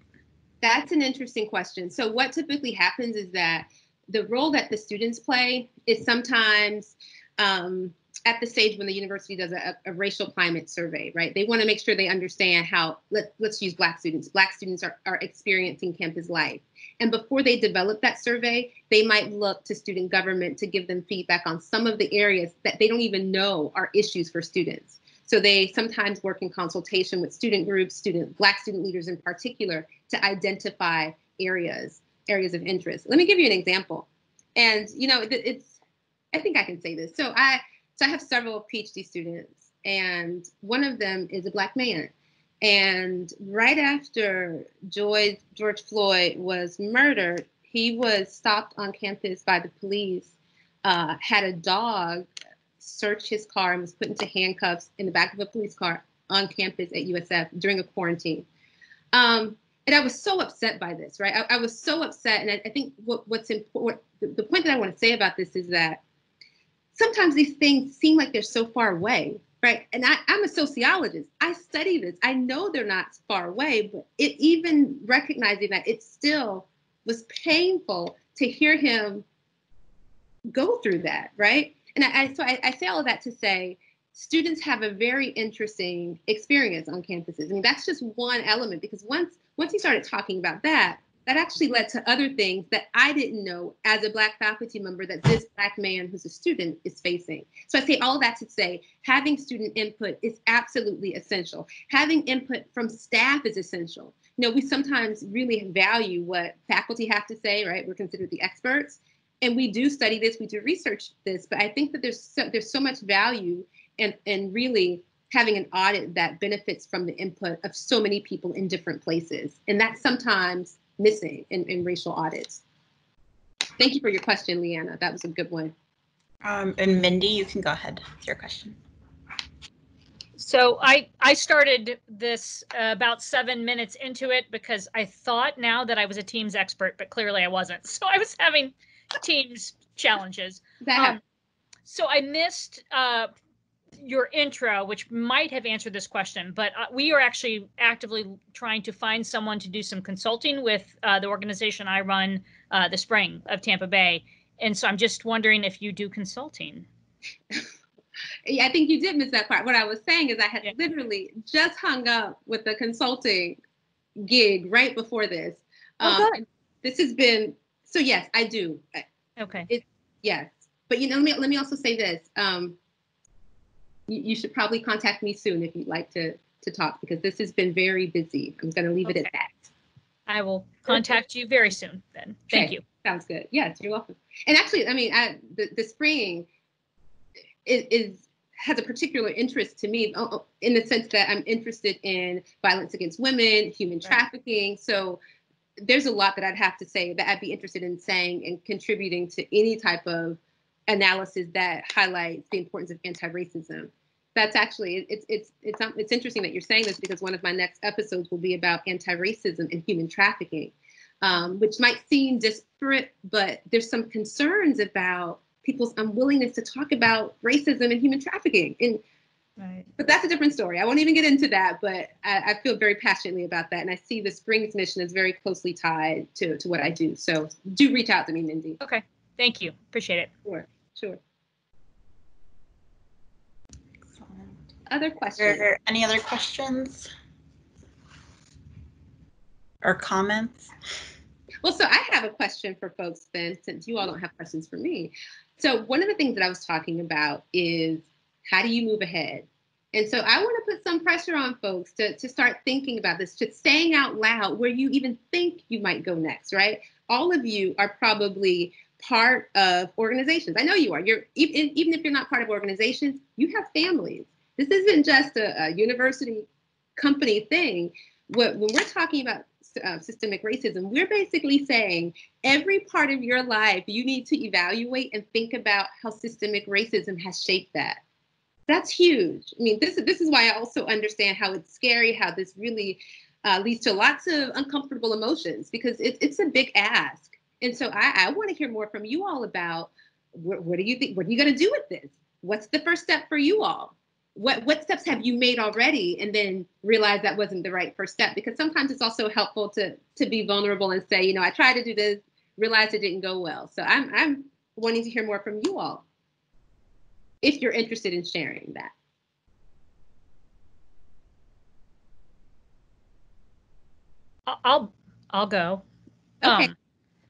That's an interesting question. So, what typically happens is that the role that the students play is sometimes um, at the stage when the university does a, a racial climate survey, right? They want to make sure they understand how, let, let's use Black students. Black students are, are experiencing campus life. And before they develop that survey, they might look to student government to give them feedback on some of the areas that they don't even know are issues for students. So they sometimes work in consultation with student groups, student Black student leaders in particular, to identify areas areas of interest. Let me give you an example. And you know, it- it's I think I can say this. So I so I have several PhD students, and one of them is a Black man. And right after George George Floyd was murdered, he was stopped on campus by the police. Uh, had a dog search his car and was put into handcuffs in the back of a police car on campus at USF during a quarantine. Um, and I was so upset by this, right? I, I was so upset, and I, I think what, what's important, the, the point that I want to say about this is that sometimes these things seem like they're so far away, right? And I, I'm a sociologist. I study this. I know they're not far away, but it even recognizing that it still was painful to hear him go through that, right? And I, I so I, I say all of that to say students have a very interesting experience on campuses. I mean, that's just one element because once once he started talking about that, that actually led to other things that I didn't know as a Black faculty member that this Black man who's a student is facing. So I say all that to say having student input is absolutely essential. Having input from staff is essential. You know, we sometimes really value what faculty have to say, right? We're considered the experts. And we do study this, we do research this, but I think that there's so, there's so much value and and really having an audit that benefits from the input of so many people in different places and that's sometimes missing in, in racial audits thank you for your question leanna that was a good one Um, and Mindy, you can go ahead with your question. So I I started this uh, about seven minutes into it because I thought now that I was a Teams expert, but clearly I wasn't. So I was having Teams challenges. that Um, so I missed uh, your intro, which might have answered this question, but uh, we are actually actively trying to find someone to do some consulting with uh, the organization I run, uh, the Spring of Tampa Bay. And so I'm just wondering if you do consulting. Yeah, I think you did miss that part. What I was saying is I had Yeah. literally just hung up with the consulting gig right before this. Oh, Um. This has been so. Yes, I do. Okay. Okay. Yes, but you know, let me let me also say this. Um, you, you should probably contact me soon if you'd like to to talk because this has been very busy. I'm going to leave it at Okay. that. I will contact you very soon then. Thank Okay. you. Sounds good. Yes, you're welcome. And actually, I mean, I, the the spring is, is has a particular interest to me uh, uh, in the sense that I'm interested in violence against women, human trafficking. So there's a lot that I'd have to say that I'd be interested in saying and contributing to any type of analysis that highlights the importance of anti-racism. That's actually it's it's it's um, it's interesting that you're saying this because one of my next episodes will be about anti-racism and human trafficking, um, which might seem disparate, but there's some concerns about people's unwillingness to talk about racism and human trafficking. And Right. but that's a different story. I won't even get into that, but I, I feel very passionately about that. And I see the Springs mission is very closely tied to, to what I do. So do reach out to me, Mindy. Okay. Thank you. Appreciate it. Sure, sure. Excellent. Other questions? there any other questions? Or comments? Well, so I have a question for folks then, since you all don't have questions for me. So one of the things that I was talking about is how do you move ahead? And so I want to put some pressure on folks to, to start thinking about this, to saying out loud where you even think you might go next, right? All of you are probably part of organizations. I know you are. You're even, even if you're not part of organizations, you have families. This isn't just a, a university company thing. What, when we're talking about uh, systemic racism, we're basically saying every part of your life you need to evaluate and think about how systemic racism has shaped that. That's huge. I mean, this is this is why I also understand how it's scary, how this really uh, leads to lots of uncomfortable emotions because it's it's a big ask. And so I, I want to hear more from you all about what, what do you think? What are you going to do with this? What's the first step for you all? What what steps have you made already, and then realize that wasn't the right first step? Because sometimes it's also helpful to to be vulnerable and say, you know, I tried to do this, realized it didn't go well. So I'm I'm wanting to hear more from you all, if you're interested in sharing that. I'll I'll go. Okay. Um,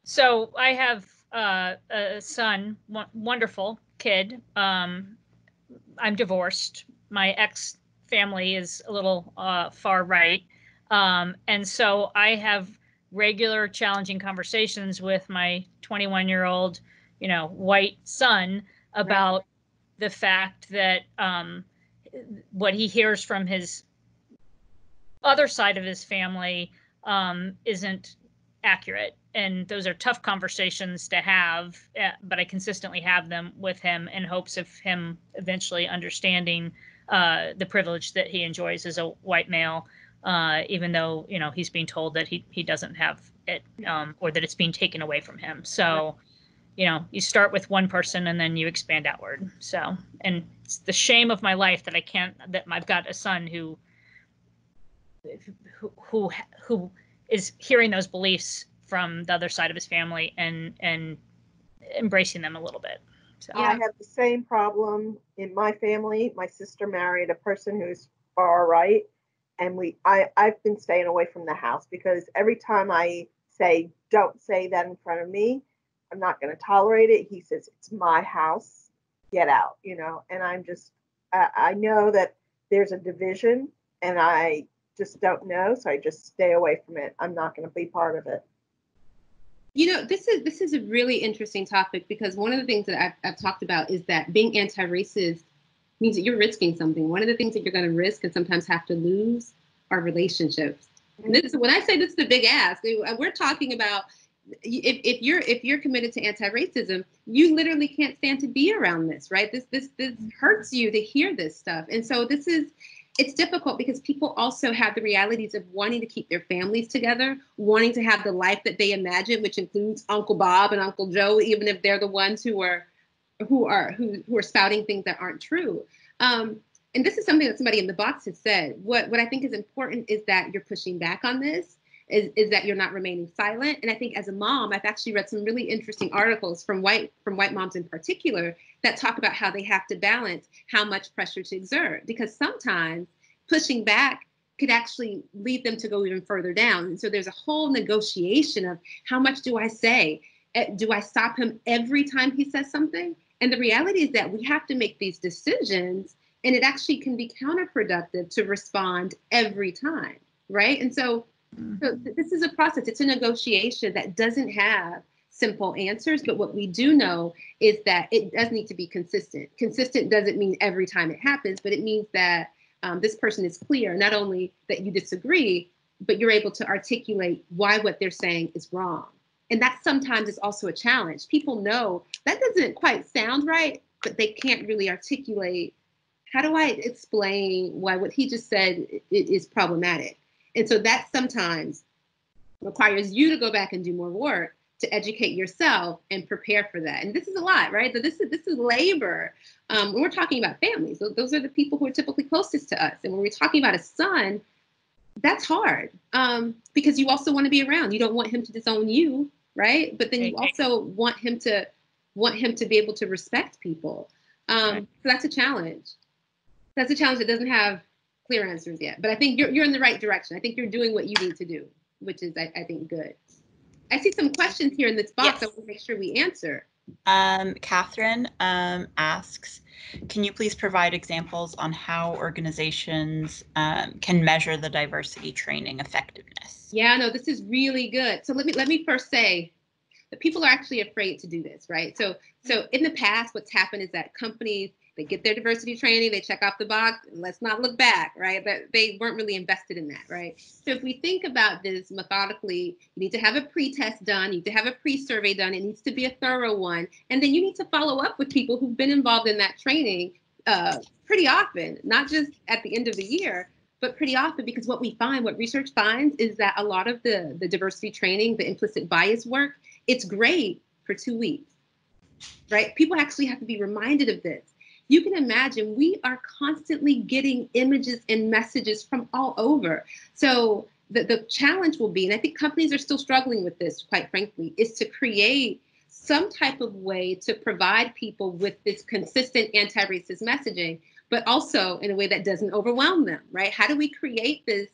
so I have uh, a son, wonderful kid. Um, I'm divorced. My ex family is a little uh, far right, um, and so I have regular challenging conversations with my 21 year old, you know, white son about the fact that um, what he hears from his other side of his family um, isn't accurate. And those are tough conversations to have, uh, but I consistently have them with him in hopes of him eventually understanding uh, the privilege that he enjoys as a white male, uh, even though you know he's being told that he he doesn't have it um, or that it's being taken away from him. So, you know, you start with one person and then you expand outward. So, and it's the shame of my life that I can't that I've got a son who who who who is hearing those beliefs from the other side of his family and and embracing them a little bit. I have the same problem in my family. My sister married a person who's far right, and we I I've been staying away from the house because every time I say don't say that in front of me, I'm not going to tolerate it. He says it's my house, get out, you know. And I'm just I, I know that there's a division, and I just don't know, so I just stay away from it. I'm not going to be part of it. You know, this is this is a really interesting topic because one of the things that I've, I've talked about is that being anti-racist means that you're risking something. One of the things that you're going to risk and sometimes have to lose are relationships. And this is when I say this is the big ask, uh, we're talking about if, if you're if you're committed to anti-racism, you literally can't stand to be around this, right? This this this hurts you to hear this stuff. And so this is it's difficult because people also have the realities of wanting to keep their families together, wanting to have the life that they imagine, which includes Uncle Bob and Uncle Joe, even if they're the ones who are who are who, who are spouting things that aren't true. Um, and this is something that somebody in the box has said. What what I think is important is that you're pushing back on this. Is, is that you're not remaining silent and i think as a mom i've actually read some really interesting articles from white from white moms in particular that talk about how they have to balance how much pressure to exert because sometimes pushing back could actually lead them to go even further down. And so there's a whole negotiation of how much do I say? Eh, do I stop him every time he says something? And the reality is that we have to make these decisions, and it actually can be counterproductive to respond every time, right? And so, so this is a process, it's a negotiation that doesn't have simple answers, but what we do know is that it does need to be consistent. Consistent doesn't mean every time it happens, but it means that um, this person is clear, not only that you disagree, but you're able to articulate why what they're saying is wrong. And that sometimes is also a challenge. People know that doesn't quite sound right, but they can't really articulate how do I explain why what he just said is problematic. And so that sometimes requires you to go back and do more work to educate yourself and prepare for that. And this is a lot, right? So this is this is labor. Um, when we're talking about families, those are the people who are typically closest to us. And when we're talking about a son, that's hard um, because you also want to be around. You don't want him to disown you, right? But then you also want him to want him to be able to respect people. Um, so that's a challenge. That's a challenge that doesn't have clear answers yet. But I think you're you're in the right direction. I think you're doing what you need to do, which is I, I think good. I see some questions here in this box. Yes. I want to make sure we answer. Um, Catherine um, asks, can you please provide examples on how organizations um, can measure the diversity training effectiveness? Yeah, no, this is really good. So let me let me first say that people are actually afraid to do this, right? So so in the past, what's happened is that companies they get their diversity training, they check off the box, let's not look back, right? But they weren't really invested in that, right? So if we think about this methodically, you need to have a pre-test done, you need to have a pre-survey done, it needs to be a thorough one, and then you need to follow up with people who've been involved in that training uh, pretty often, not just at the end of the year, but pretty often because what we find, what research finds, is that a lot of the the diversity training, the implicit bias work, it's great for two weeks, right? People actually have to be reminded of this you can imagine we are constantly getting images and messages from all over. So the, the challenge will be, and I think companies are still struggling with this, quite frankly, is to create some type of way to provide people with this consistent anti-racist messaging, but also in a way that doesn't overwhelm them, right? How do we create this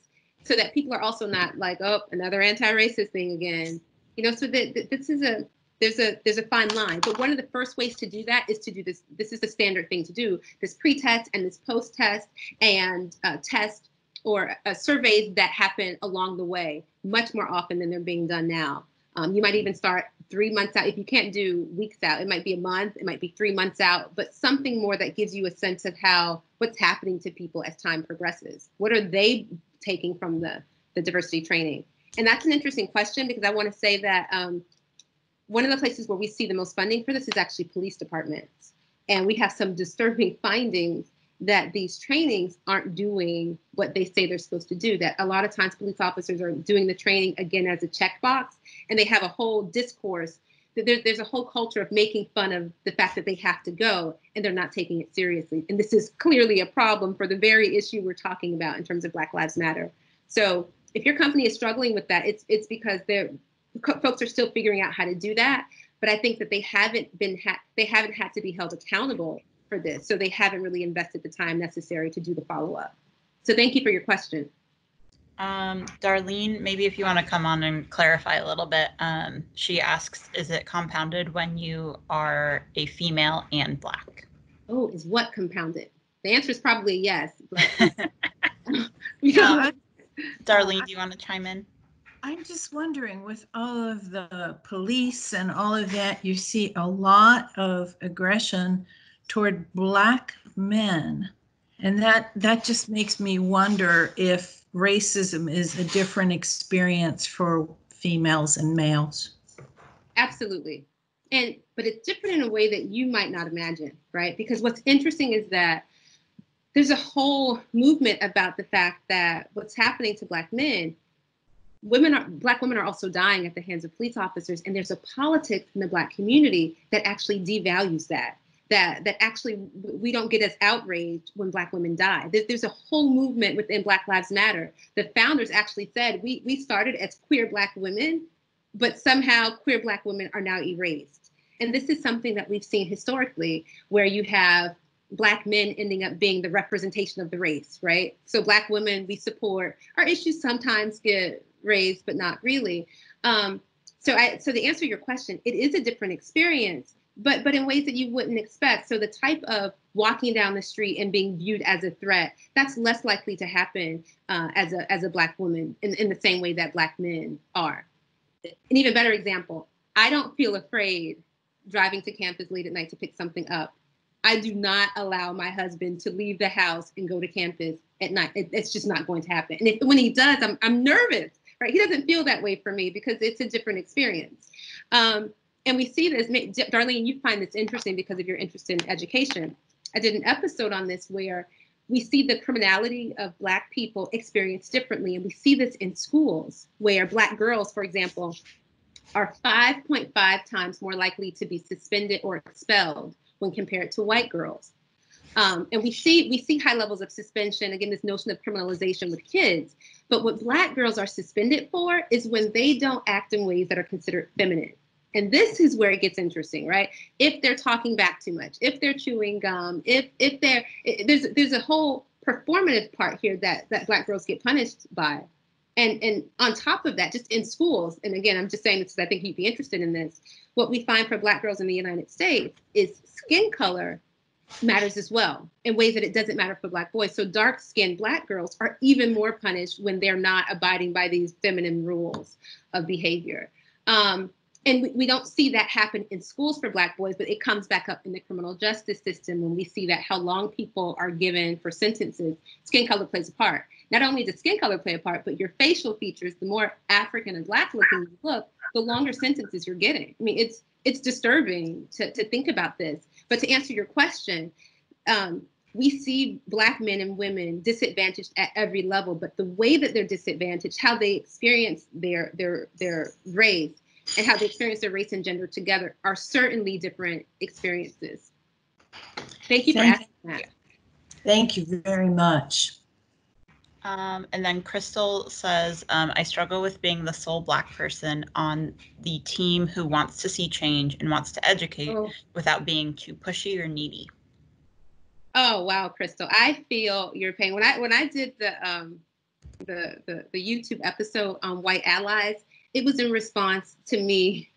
so that people are also not like, oh, another anti-racist thing again? You know, so that this is a there's a there's a fine line. But one of the first ways to do that is to do this. This is the standard thing to do. This pre-test and this post-test and uh, test or uh, surveys that happen along the way much more often than they're being done now. Um, you might even start three months out. If you can't do weeks out, it might be a month, it might be three months out, but something more that gives you a sense of how what's happening to people as time progresses. What are they taking from the the diversity training? And that's an interesting question because I want to say that um, one of the places where we see the most funding for this is actually police departments. And we have some disturbing findings that these trainings aren't doing what they say they're supposed to do. That a lot of times police officers are doing the training again as a checkbox, and they have a whole discourse. There, there's a whole culture of making fun of the fact that they have to go, and they're not taking it seriously. And this is clearly a problem for the very issue we're talking about in terms of Black Lives Matter. So if your company is struggling with that, it's it's because they're folks are still figuring out how to do that. but I think that they haven't been ha- they haven't had to be held accountable for this, so they haven't really invested the time necessary to do the follow up. So thank you for your question. Um, Darlene, maybe if you want to come on and clarify a little bit. Um, she asks, is it compounded when you are a female and black? Oh, is what compounded? The answer is probably yes. But Yeah. Darlene, do you want to chime in? I'm just wondering, with all of the police and all of that, you see a lot of aggression toward black men. And that that just makes me wonder if racism is a different experience for females and males. Absolutely. And but it's different in a way that you might not imagine, right? Because what's interesting is that there's a whole movement about the fact that what's happening to black men, women are black women are also dying at the hands of police officers, and there's a politics in the black community that actually devalues that. That that actually we don't get as outraged when black women die. There, there's a whole movement within Black Lives Matter. The founders actually said we we started as queer black women, but somehow queer black women are now erased. And this is something that we've seen historically, where you have black men ending up being the representation of the race, right? So black women we support. Our issues sometimes get raised, but not really. Um, so I so to answer your question, it is a different experience, but but in ways that you wouldn't expect. So the type of walking down the street and being viewed as a threat, that's less likely to happen uh, as a as a black woman in, in the same way that black men are. An even better example, I don't feel afraid driving to campus late at night to pick something up I do not allow my husband to leave the house and go to campus at night. It, it's just not going to happen. And if, when he does, I'm, I'm nervous, right? He doesn't feel that way for me because it's a different experience. Um, and we see this, Darlene, you find this interesting because of your interest in education. I did an episode on this where we see the criminality of Black people experienced differently. And we see this in schools where Black girls, for example, are 5.5 times more likely to be suspended or expelled when compared to white girls. Um, and we see we see high levels of suspension again this notion of criminalization with kids. But what black girls are suspended for is when they don't act in ways that are considered feminine. And this is where it gets interesting right? If they're talking back too much if they're chewing gum if if they're there's there's a whole performative part here that that black girls get punished by. And and on top of that just in schools and again i'm just saying this because i think you'd be interested in this what we find for black girls in the united states is skin color matters as well in ways that it doesn't matter for black boys so dark skinned black girls are even more punished when they're not abiding by these feminine rules of behavior um, and we, we don't see that happen in schools for black boys but it comes back up in the criminal justice system when we see that how long people are given for sentences skin color plays a part not only does skin color play a part, but your facial features, the more African and black looking you look, the longer sentences you're getting. I mean, it's it's disturbing to, to think about this. But to answer your question, um, we see black men and women disadvantaged at every level, but the way that they're disadvantaged, how they experience their their their race and how they experience their race and gender together are certainly different experiences. Thank you for Thank asking that. Thank you very much. Um, and then Crystal says, um, I struggle with being the sole Black person on the team who wants to see change and wants to educate Oh. without being too pushy or needy. Oh wow, Crystal, I feel your pain. When I when I did the um the the, the YouTube episode on white allies, it was in response to me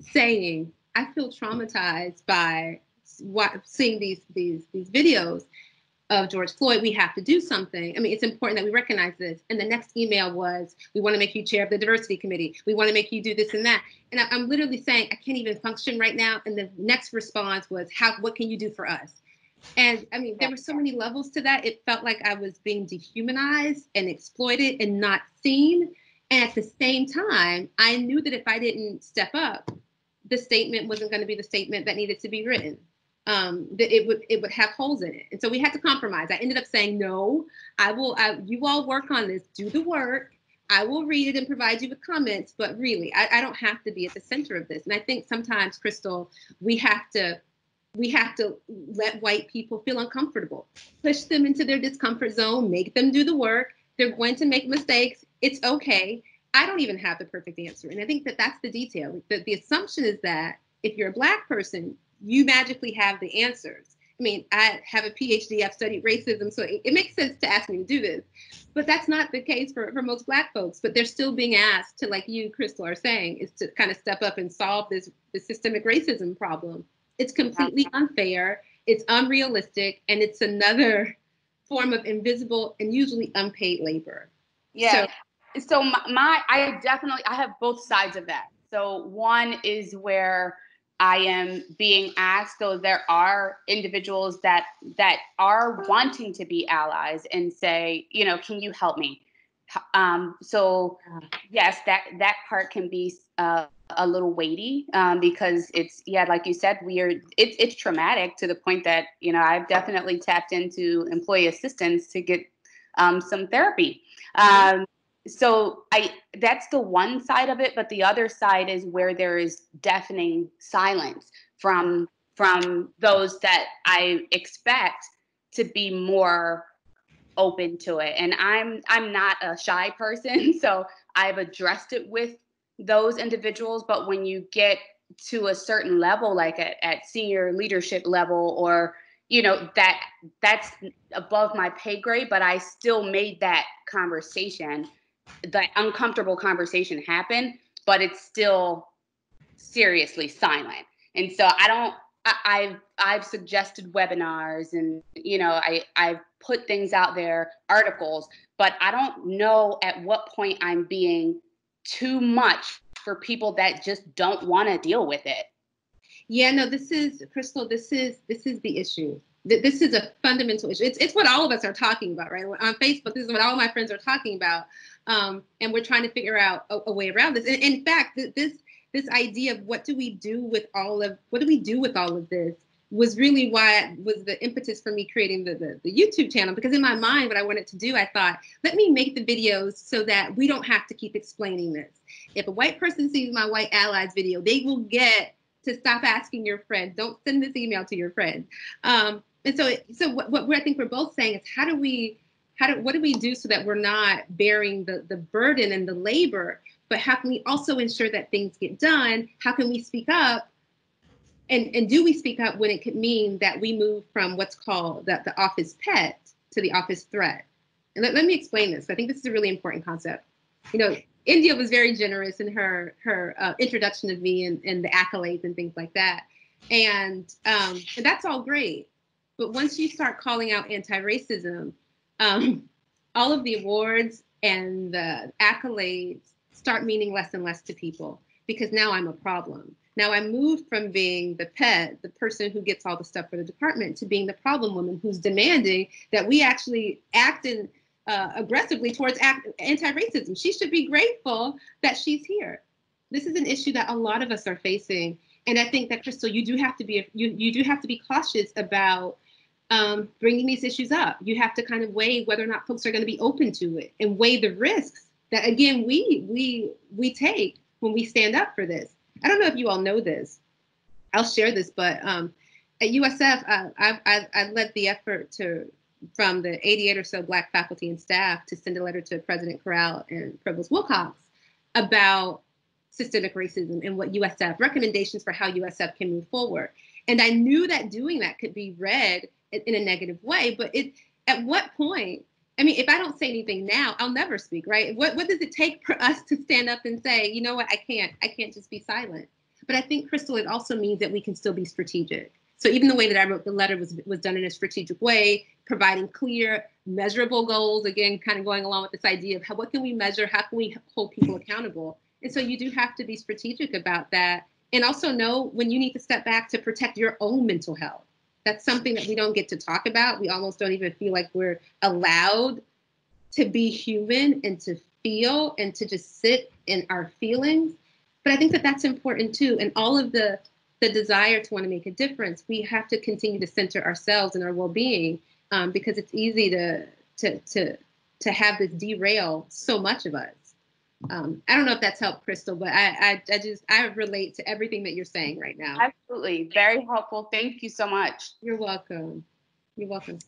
saying I feel traumatized by what seeing these these these videos of George Floyd. We have to do something. I mean, it's important that we recognize this. And the next email was, we want to make you chair of the diversity committee. We want to make you do this and that. And I, I'm literally saying I can't even function right now. And the next response was, how what can you do for us? And I mean, there were so many levels to that. It felt like I was being dehumanized and exploited and not seen. And at the same time, I knew that if I didn't step up, the statement wasn't going to be the statement that needed to be written. Um, that it would it would have holes in it, and so we had to compromise. I ended up saying, "No, I will. I, you all work on this. Do the work. I will read it and provide you with comments. But really, I, I don't have to be at the center of this. And I think sometimes, Crystal, we have to we have to let white people feel uncomfortable, push them into their discomfort zone, make them do the work. They're going to make mistakes. It's okay. I don't even have the perfect answer. And I think that that's the detail. The, the assumption is that if you're a Black person, you magically have the answers. I mean, I have a PhD, I've studied racism, so it, it, makes sense to ask me to do this. But that's not the case for, for most Black folks. But they're still being asked to, like you, Crystal, are saying, is to kind of step up and solve this, this systemic racism problem. It's completely unfair, it's unrealistic, and it's another form of invisible and usually unpaid labor. Yeah. So, so my, my I definitely I have both sides of that. So one is where I am being asked, though there are individuals that that are wanting to be allies and say, you know, can you help me? Um, so yes, that that part can be uh, a little weighty um, because it's yeah, like you said, we are it's it's traumatic to the point that you know I've definitely tapped into employee assistance to get um, some therapy. Um, so I that's the one side of it, but the other side is where there is deafening silence from from those that I expect to be more open to it. And I'm I'm not a shy person, so I've addressed it with those individuals, but when you get to a certain level like at, at senior leadership level or you know that that's above my pay grade but i still made that conversation the uncomfortable conversation happen, but it's still seriously silent. And so I don't I, have I've suggested webinars and you know I I've put things out there, articles, but I don't know at what point I'm being too much for people that just don't want to deal with it. Yeah, no, this is Crystal. This is this is the issue. This is a fundamental issue. It's it's what all of us are talking about, right? On Facebook, this is what all my friends are talking about. Um, and we're trying to figure out a, a way around this. And in fact, this this idea of what do we do with all of what do we do with all of this was really why was the impetus for me creating the, the, the YouTube channel because in my mind what I wanted to do I thought let me make the videos so that we don't have to keep explaining this. If a white person sees my white allies video, they will get to stop asking your friend. Don't send this email to your friend. Um, and so, so what, what I think we're both saying is how do we how do what do we do so that we're not bearing the the burden and the labor? But how can we also ensure that things get done? How can we speak up? And and do we speak up when it could mean that we move from what's called the, the office pet to the office threat? And let, let me explain this. I think this is a really important concept. You know india was very generous in her her uh, introduction of me and, and the accolades and things like that. And um, and that's all great. But once you start calling out anti-racism um, all of the awards and the accolades start meaning less and less to people because now I'm a problem. Now I moved from being the pet, the person who gets all the stuff for the department, to being the problem woman who's demanding that we actually act in, uh, aggressively towards anti-racism. She should be grateful that she's here. This is an issue that a lot of us are facing, and I think that Crystal, you do have to be you you do have to be cautious about um, bringing these issues up. You have to kind of weigh whether or not folks are going to be open to it and weigh the risks that again we we we take when we stand up for this. I don't know if you all know this. I'll share this, but um, at USF, I, I, I led the effort to from the 88 or so Black faculty and staff to send a letter to President Currall and Provost Wilcox about systemic racism and what USF recommendations for how USF can move forward. And I knew that doing that could be read in a negative way. But it at what point? I mean, if I don't say anything now, I'll never speak, right? What what does it take for us to stand up and say, you know what, I can't, I can't just be silent. But I think, Crystal, it also means that we can still be strategic. So even the way that I wrote the letter was was done in a strategic way, providing clear, measurable goals. Again, kind of going along with this idea of how what can we measure, how can we hold people accountable. And so you do have to be strategic about that, and also know when you need to step back to protect your own mental health that's something that we don't get to talk about. We almost don't even feel like we're allowed to be human and to feel and to just sit in our feelings. But I think that that's important too. And all of the the desire to want to make a difference, we have to continue to center ourselves and our well-being um, because it's easy to to to to have this derail so much of us um, I don't know if that's helped, Crystal, but I, I, I just I relate to everything that you're saying right now. Absolutely, very helpful. Thank you so much. You're welcome. You're welcome.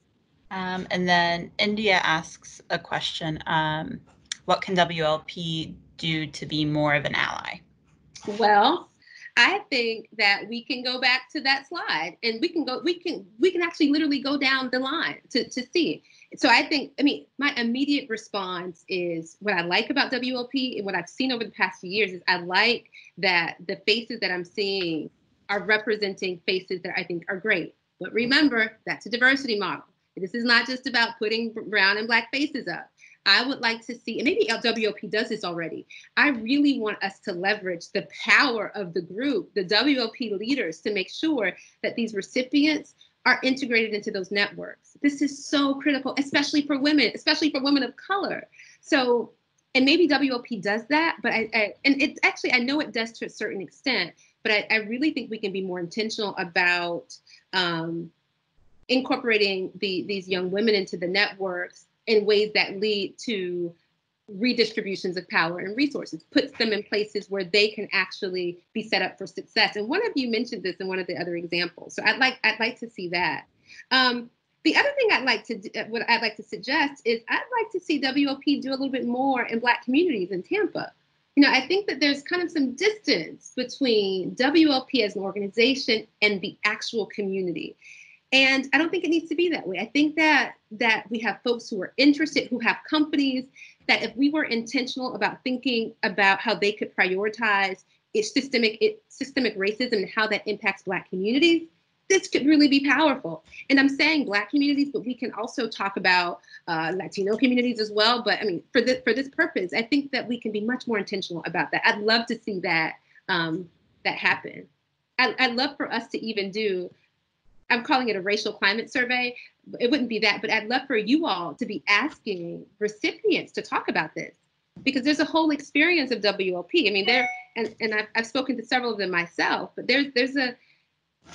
Um, and then India asks a question: um, What can WLP do to be more of an ally? Well, I think that we can go back to that slide and we can go, we can, we can actually literally go down the line to, to see. So I think, I mean, my immediate response is what I like about WLP and what I've seen over the past few years is I like that the faces that I'm seeing are representing faces that I think are great. But remember, that's a diversity model. This is not just about putting brown and black faces up. I would like to see, and maybe WLP does this already. I really want us to leverage the power of the group, the WLP leaders, to make sure that these recipients are integrated into those networks. This is so critical, especially for women, especially for women of color. So, and maybe WLP does that, but I, I and it's actually, I know it does to a certain extent, but I, I really think we can be more intentional about um, incorporating the, these young women into the networks in ways that lead to redistributions of power and resources, puts them in places where they can actually be set up for success. And one of you mentioned this in one of the other examples. So I'd like I'd like to see that. Um, the other thing I'd like to uh, what I'd like to suggest is I'd like to see WLP do a little bit more in Black communities in Tampa. You know, I think that there's kind of some distance between WLP as an organization and the actual community. And I don't think it needs to be that way. I think that that we have folks who are interested, who have companies, that if we were intentional about thinking about how they could prioritize its systemic it, systemic racism and how that impacts Black communities, this could really be powerful. And I'm saying Black communities, but we can also talk about uh, Latino communities as well. But I mean, for this for this purpose, I think that we can be much more intentional about that. I'd love to see that um, that happen. I, I'd love for us to even do I'm calling it a racial climate survey. It wouldn't be that, but I'd love for you all to be asking recipients to talk about this because there's a whole experience of WLP. I mean, there and, and I've, I've spoken to several of them myself, but there's there's a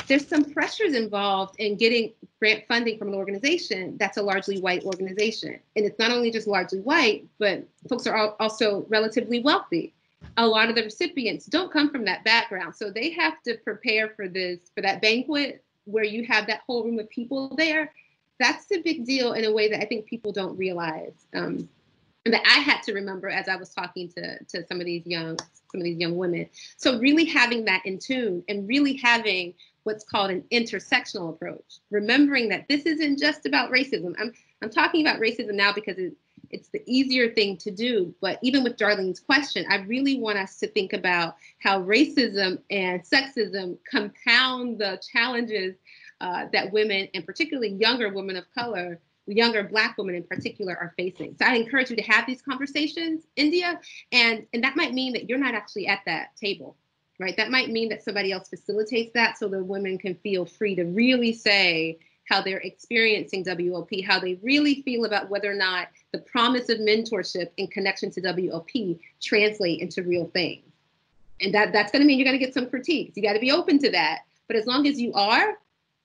there's some pressures involved in getting grant funding from an organization that's a largely white organization. And it's not only just largely white, but folks are also relatively wealthy. A lot of the recipients don't come from that background. So they have to prepare for this, for that banquet where you have that whole room of people there, that's a big deal in a way that I think people don't realize. Um, and that I had to remember as I was talking to, to some of these young some of these young women. So really having that in tune and really having what's called an intersectional approach, remembering that this isn't just about racism. I'm I'm talking about racism now because it, it's the easier thing to do. But even with Darlene's question, I really want us to think about how racism and sexism compound the challenges uh, that women, and particularly younger women of color, younger Black women in particular, are facing. So I encourage you to have these conversations, India, and and that might mean that you're not actually at that table. Right. That might mean that somebody else facilitates that so the women can feel free to really say, how they're experiencing WLP, how they really feel about whether or not the promise of mentorship in connection to WLP translate into real things. And that, that's going to mean you're going to get some critiques. You got to be open to that. But as long as you are,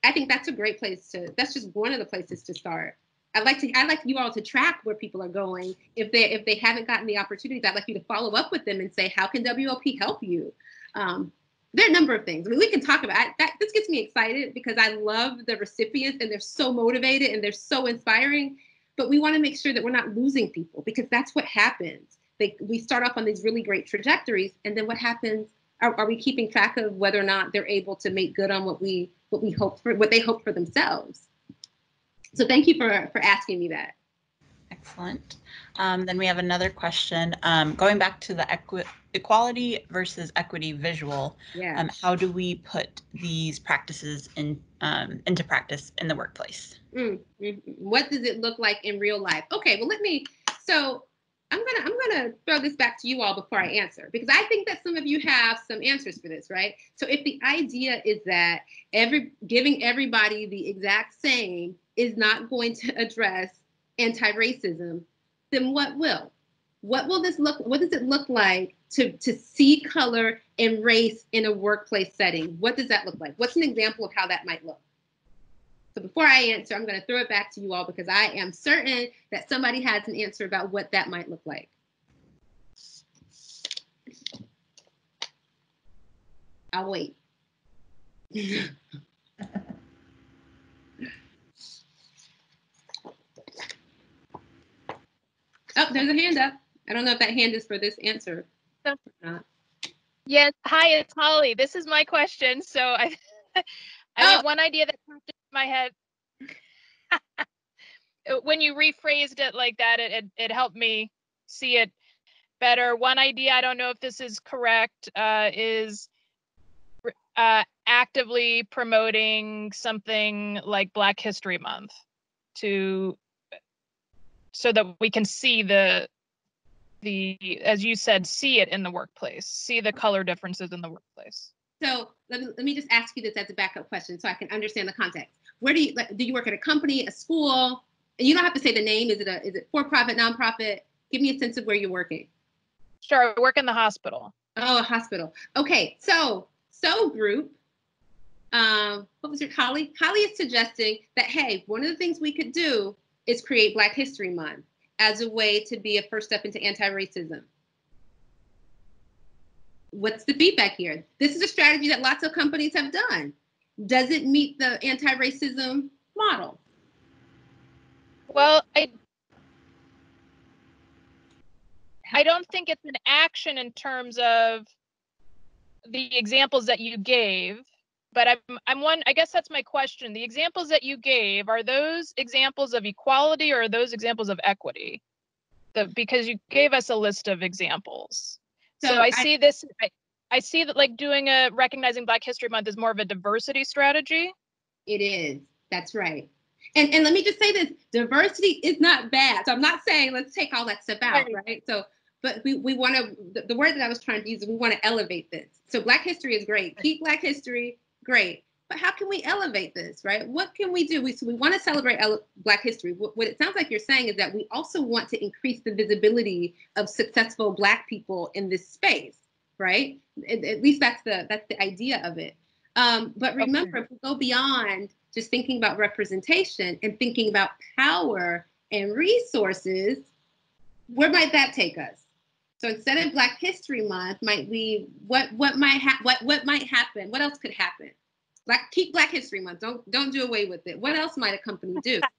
I think that's a great place to, that's just one of the places to start. I'd like to, I'd like you all to track where people are going. If they, if they haven't gotten the opportunities, I'd like you to follow up with them and say, how can WLP help you? Um, there are a number of things. I mean, we can talk about that. This gets me excited because I love the recipients and they're so motivated and they're so inspiring. But we want to make sure that we're not losing people because that's what happens. They, we start off on these really great trajectories, and then what happens? Are, are we keeping track of whether or not they're able to make good on what we what we hope for, what they hope for themselves? So thank you for for asking me that. Excellent. Um, then we have another question. Um, going back to the equi equality versus equity visual, yeah. um, how do we put these practices in um, into practice in the workplace? Mm -hmm. What does it look like in real life? Okay, well let me. So I'm gonna I'm gonna throw this back to you all before I answer because I think that some of you have some answers for this, right? So if the idea is that every giving everybody the exact same is not going to address anti-racism, then what will? What will this look, what does it look like to, to see color and race in a workplace setting? What does that look like? What's an example of how that might look? So before I answer, I'm going to throw it back to you all because I am certain that somebody has an answer about what that might look like. I'll wait. Oh, there's a hand up. I don't know if that hand is for this answer. So- or not. Yes. Hi, it's Holly. This is my question. So I, I Oh. mean, one idea that popped into my head when you rephrased it like that, it, it it helped me see it better. One idea, I don't know if this is correct, uh, is uh, actively promoting something like Black History Month to so that we can see the the as you said see it in the workplace see the color differences in the workplace So let me, let me just ask you this as a backup question so I can understand the context. Where do you, like, do you work at a company, a school? And you don't have to say the name. Is it a, is it for profit, nonprofit? Give me a sense of where you're working. sure I work in the hospital Oh, a hospital. Okay, so so group. Um, what was your colleague? Holly is suggesting that hey, one of the things we could do is create Black History Month as a way to be a first step into anti-racism. What's the feedback here? This is a strategy that lots of companies have done. Does it meet the anti-racism model? well i i don't think it's an action in terms of the examples that you gave but i'm i'm one i guess that's my question the examples that you gave are those examples of equality or are those examples of equity the because you gave us a list of examples so, So I, I- see this I, I see that like doing a recognizing black history month is more of a diversity strategy It is. That's right. And and let me just say this: diversity is not bad. So I'm not saying let's take all that stuff out, Right. right? So, but we, we want to. The, the word that I was trying to use is we want to elevate this. So Black history is great. Keep Black history great. But how can we elevate this, right? What can we do? We so we want to celebrate ele- Black history. What, what it sounds like you're saying is that we also want to increase the visibility of successful Black people in this space, right? At, at least that's the that's the idea of it. Um, but remember, if we go beyond just thinking about representation and thinking about power and resources, where might that take us? So instead of Black History Month, might we what what might ha- what what might happen? What else could happen? Black keep Black History Month. Don't don't do away with it. What else might a company do?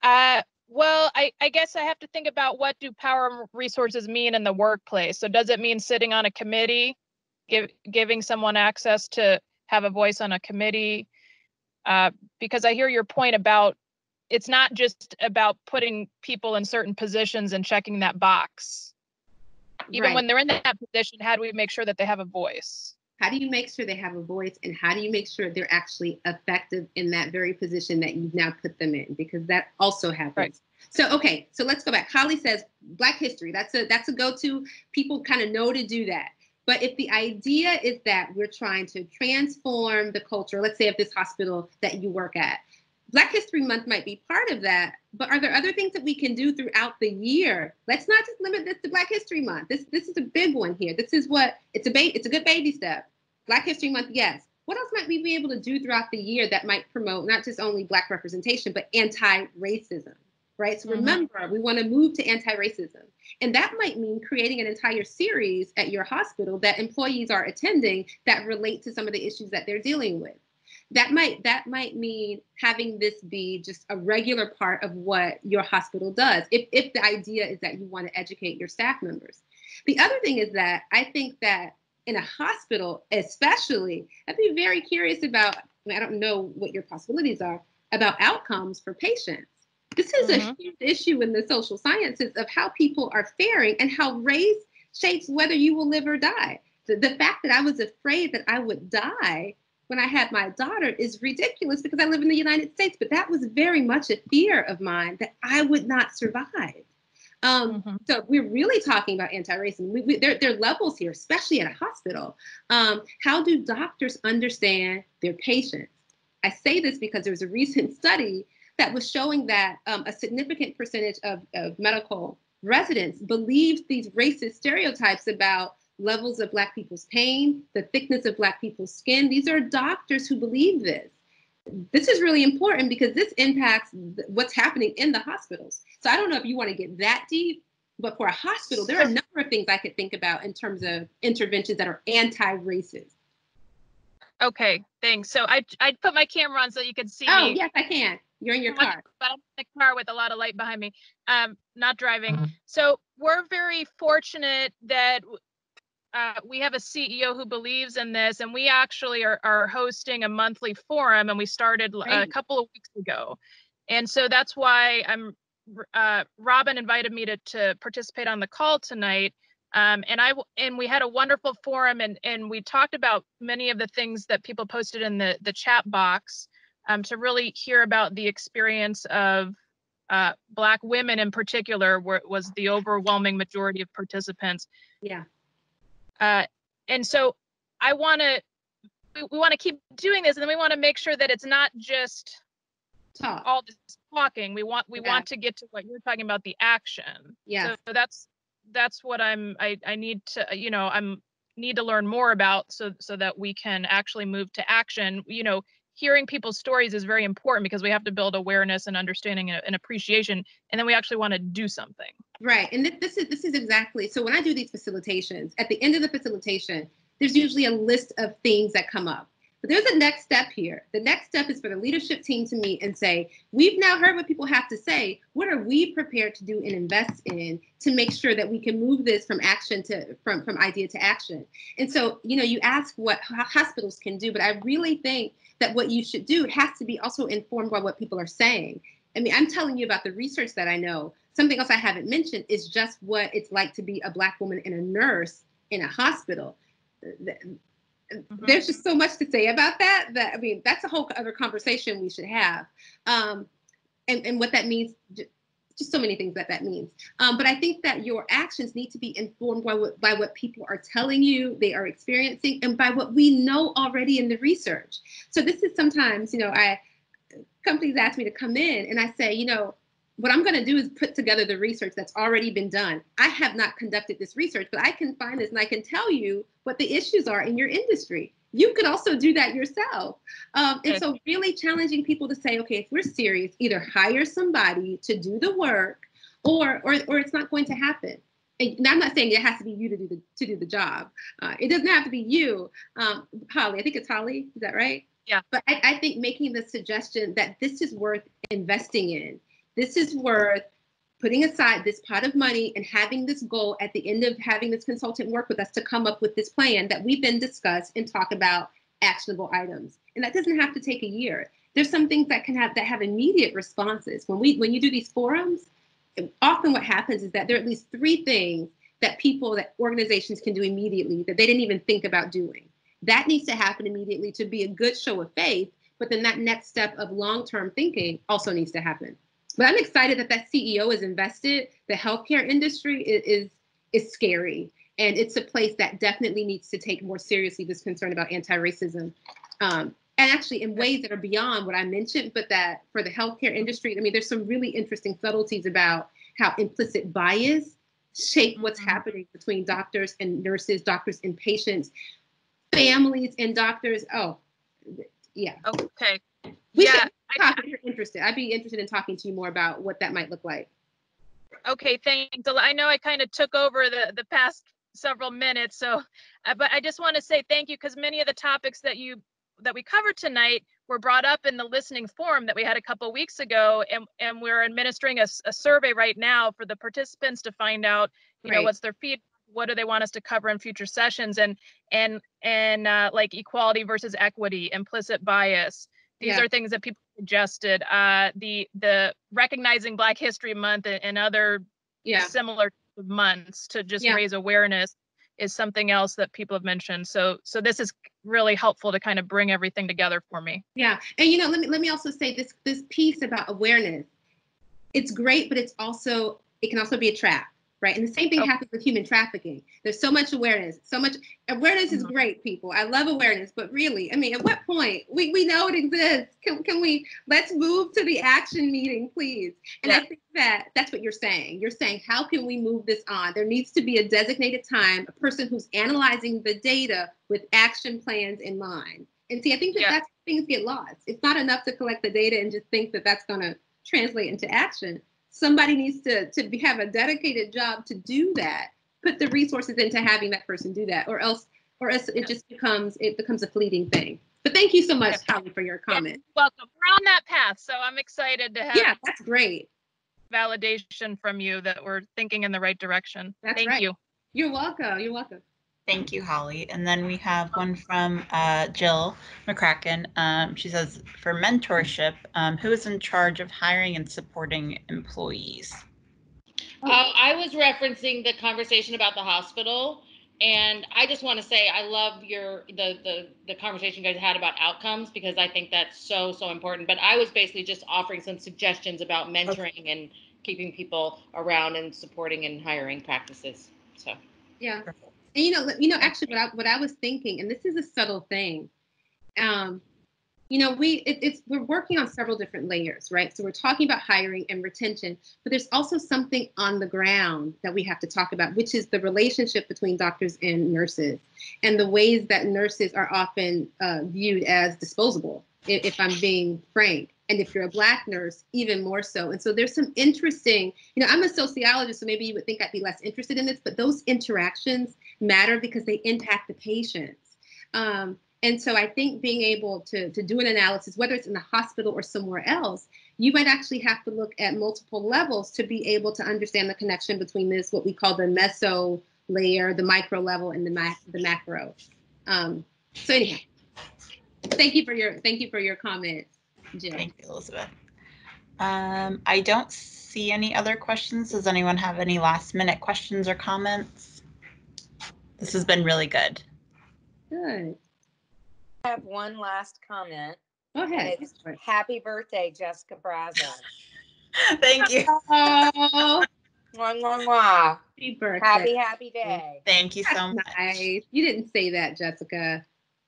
Uh, well, I, I guess I have to think about what do power resources mean in the workplace. So does it mean sitting on a committee, give, giving someone access to have a voice on a committee? Uh, because I hear your point about it's not just about putting people in certain positions and checking that box. Even when they're in that position, how do we make sure that they have a voice? How do you make sure they have a voice and how do you make sure they're actually effective in that very position that you've now put them in? Because that also happens. Right. So okay, so let's go back. Holly says Black history. That's a that's a go-to. People kind of know to do that. But if the idea is that we're trying to transform the culture, let's say of this hospital that you work at, Black History Month might be part of that. But are there other things that we can do throughout the year? Let's not just limit this to Black History Month. This this is a big one here. This is what it's a ba- it's a good baby step. Black History Month, yes. What else might we be able to do throughout the year that might promote not just only Black representation, but anti-racism, right? So Mhm. remember, we want to move to anti-racism. And that might mean creating an entire series at your hospital that employees are attending that relate to some of the issues that they're dealing with. That might that might mean having this be just a regular part of what your hospital does. If if the idea is that you want to educate your staff members. The other thing is that I think that in a hospital, especially, I'd be very curious about. I, mean, I don't know what your possibilities are about outcomes for patients. This is a Mhm. huge issue in the social sciences of how people are faring and how race shapes whether you will live or die. The, the fact that I was afraid that I would die when I had my daughter is ridiculous because I live in the United States, but that was very much a fear of mine that I would not survive. Um, Mhm. So we're really talking about anti-racism. We, we, there, there are levels here, especially at a hospital. Um, how do doctors understand their patients? I say this because there was a recent study that was showing that um, a significant percentage of, of medical residents believed these racist stereotypes about levels of Black people's pain, the thickness of Black people's skin. These are doctors who believe this. This is really important because this impacts th- what's happening in the hospitals. So I don't know if you want to get that deep, but for a hospital, there are a number of things I could think about in terms of interventions that are anti-racist. Okay, thanks. So I I put my camera on so you can see Oh, me. yes, I can. You're in your But- car. But I'm in the car with a lot of light behind me, um, not driving. Mm-hmm. So we're very fortunate that uh, we have a CEO who believes in this, and we actually are, are hosting a monthly forum, and we started l- a couple of weeks ago. And so that's why I'm, uh, Robin invited me to, to participate on the call tonight. Um, and I and we had a wonderful forum and, and we talked about many of the things that people posted in the, the chat box um, to really hear about the experience of uh, Black women in particular, where it was the overwhelming majority of participants. Yeah. Uh, and so I want to, we, we want to keep doing this, and then we want to make sure that it's not just Talk. all this talking. We want we Yeah. want to get to what you're talking about, the action. Yes. So that's that's what I'm. I I need to. You know, I'm need to learn more about so so that we can actually move to action. You know, hearing people's stories is very important because we have to build awareness and understanding and, and appreciation, and then we actually want to do something. Right. And thi- this is this is exactly so when I do these facilitations, at the end of the facilitation, there's usually a list of things that come up. But there's a next step here. The next step is for the leadership team to meet and say, we've now heard what people have to say. What are we prepared to do and invest in to make sure that we can move this from action to from, from idea to action? And so, you know, you ask what ho- hospitals can do, but I really think that what you should do has to be also informed by what people are saying. I mean, I'm telling you about the research that I know. Something else I haven't mentioned is just what it's like to be a Black woman and a nurse in a hospital. Th- There's just so much to say about that. That I mean, that's a whole other conversation we should have. Um, and, and what that means, just so many things that that means. Um, but I think that your actions need to be informed by what by what people are telling you they are experiencing, and by what we know already in the research. So this is sometimes, you know, I companies ask me to come in and I say, you know, what I'm going to do is put together the research that's already been done. I have not conducted this research, but I can find this and I can tell you what the issues are in your industry. You could also do that yourself. Um, and so, really challenging people to say, okay, if we're serious, either hire somebody to do the work, or or or it's not going to happen. And I'm not saying it has to be you to do the to do the job. Uh, it doesn't have to be you, um, Holly. I think it's Holly. Is that right? Yeah. But I, I think making the suggestion that this is worth investing in. This is worth putting aside this pot of money and having this goal at the end of having this consultant work with us to come up with this plan that we then discuss and talk about actionable items. And that doesn't have to take a year. There's some things that can have that have immediate responses. When we when you do these forums, often what happens is that there are at least three things that people that organizations can do immediately that they didn't even think about doing. That needs to happen immediately to be a good show of faith. But then that next step of long-term thinking also needs to happen. But I'm excited that that CEO is invested. The healthcare industry is, is is scary, and it's a place that definitely needs to take more seriously this concern about anti-racism, um, and actually in ways that are beyond what I mentioned. But that for the healthcare industry, I mean, there's some really interesting subtleties about how implicit bias shape what's happening between doctors and nurses, doctors and patients, families and doctors. Oh, yeah. Okay. We yeah. Should talk if you're interested. I'd be interested in talking to you more about what that might look like. Okay, thanks. I know I kind of took over the the past several minutes, so uh, but I just want to say thank you because many of the topics that you that we covered tonight were brought up in the listening forum that we had a couple weeks ago, and and we're administering a survey right now for the participants to find out, you know, what's their feedback, what do they want us to cover in future sessions, and and and uh, like equality versus equity, implicit bias. These Yeah. are things that people suggested. Uh, the the recognizing Black History Month and, and other Yeah. similar months to just Yeah. raise awareness is something else that people have mentioned. So so this is really helpful to kind of bring everything together for me. Yeah, and you know, let me let me also say this this piece about awareness. It's great, but it's also it can also be a trap, right? And the same thing oh. happens with human trafficking. There's so much awareness, so much awareness is mm-hmm. great, people. I love awareness, but really, I mean, at what point we, we know it exists? Can can we let's move to the action meeting, please? And I think that that's what you're saying. You're saying how can we move this on? There needs to be a designated time, a person who's analyzing the data with action plans in mind. And see, I think that Yeah. that's things get lost. It's not enough to collect the data and just think that that's going to translate into action. Somebody needs to to have a dedicated job to do that. Put the resources into having that person do that, or else, or else it just becomes it becomes a fleeting thing. But thank you so much, Holly, for your comment. Welcome. We're on that path, so I'm excited to have Yeah, that's great. validation from you that we're thinking in the right direction. That's Thank right. you. You're welcome. You're welcome. Thank you, Holly. And then we have one from uh, Jill McCracken. Um, she says, for mentorship, um, who is in charge of hiring and supporting employees? Uh, I was referencing the conversation about the hospital, and I just want to say I love your the the the conversation you guys had about outcomes because I think that's so so important. But I was basically just offering some suggestions about mentoring and keeping people around and supporting and hiring practices. So Yeah. And you know, you know, actually, what I what I was thinking, and this is a subtle thing, um, you know, we it, it's we're working on several different layers, right? So we're talking about hiring and retention, but there's also something on the ground that we have to talk about, which is the relationship between doctors and nurses, and the ways that nurses are often uh, viewed as disposable, if, if I'm being frank. And if you're a black nurse, even more so. And so there's some interesting, you know, I'm a sociologist, so maybe you would think I'd be less interested in this, but those interactions matter because they impact the patients. Um, and so I think being able to, to do an analysis, whether it's in the hospital or somewhere else, you might actually have to look at multiple levels to be able to understand the connection between this, what we call the meso layer, the micro level, and the, ma- the macro. Um, so anyhow, thank you for your thank you for your comments, Jill. Thank you, Elizabeth. Um, I don't see any other questions. Does anyone have any last minute questions or comments? This has been really good. Good. I have one last comment. Go ahead. it's happy birthday, Jessica Brasseur. Thank you. Oh, Mwah, mwah, mwah. happy birthday. Happy, happy day. Thank you so That's much. nice. You didn't say that, Jessica.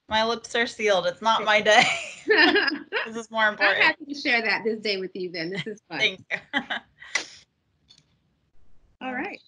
My lips are sealed. It's not my day. This is more important. I happy to share that this day with you then. This is fun. Thank you. All right.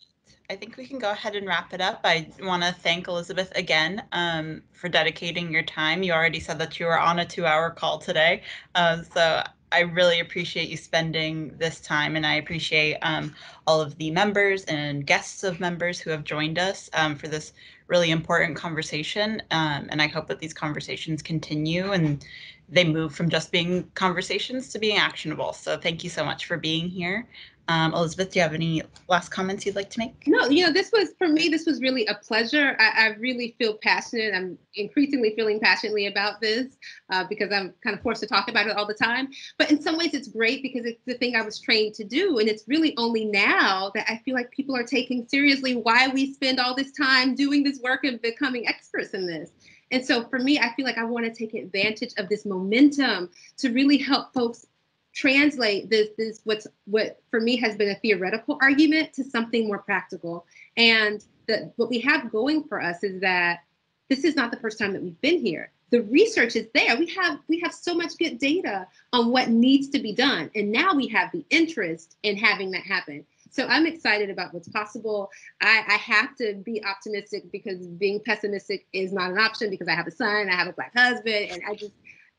I think we can go ahead and wrap it up. I want to thank Elizabeth again um, for dedicating your time. You already said that you were on a two hour call today. Uh, so I really appreciate you spending this time, and I appreciate um, all of the members and guests of members who have joined us um, for this really important conversation. Um, and I hope that these conversations continue and they move from just being conversations to being actionable. So thank you so much for being here. Um, Elizabeth, do you have any last comments you'd like to make? No, you know, this was for me, this was really a pleasure. I, I really feel passionate. I'm increasingly feeling passionately about this uh, because I'm kind of forced to talk about it all the time. But in some ways, it's great because it's the thing I was trained to do. And it's really only now that I feel like people are taking seriously why we spend all this time doing this work and becoming experts in this. And so for me, I feel like I want to take advantage of this momentum to really help folks translate this this what's what for me has been a theoretical argument to something more practical. And the, what we have going for us is that this is not the first time that we've been here. The research is there. We have we have so much good data on what needs to be done. And now we have the interest in having that happen. So i'm excited about what's possible. I, I have to be optimistic because being pessimistic is not an option because i have a son i have a black husband and i just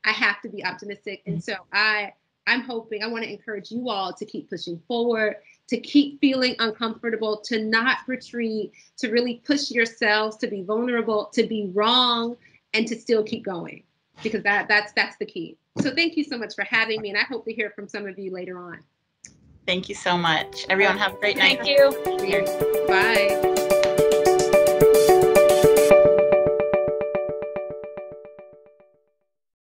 i have to be optimistic. And so i I'm hoping, I want to encourage you all to keep pushing forward, to keep feeling uncomfortable, to not retreat, to really push yourselves, to be vulnerable, to be wrong, and to still keep going. Because that that's that's the key. So thank you so much for having me, and I hope to hear from some of you later on. Thank you so much. Everyone have a great night. Thank you. Bye.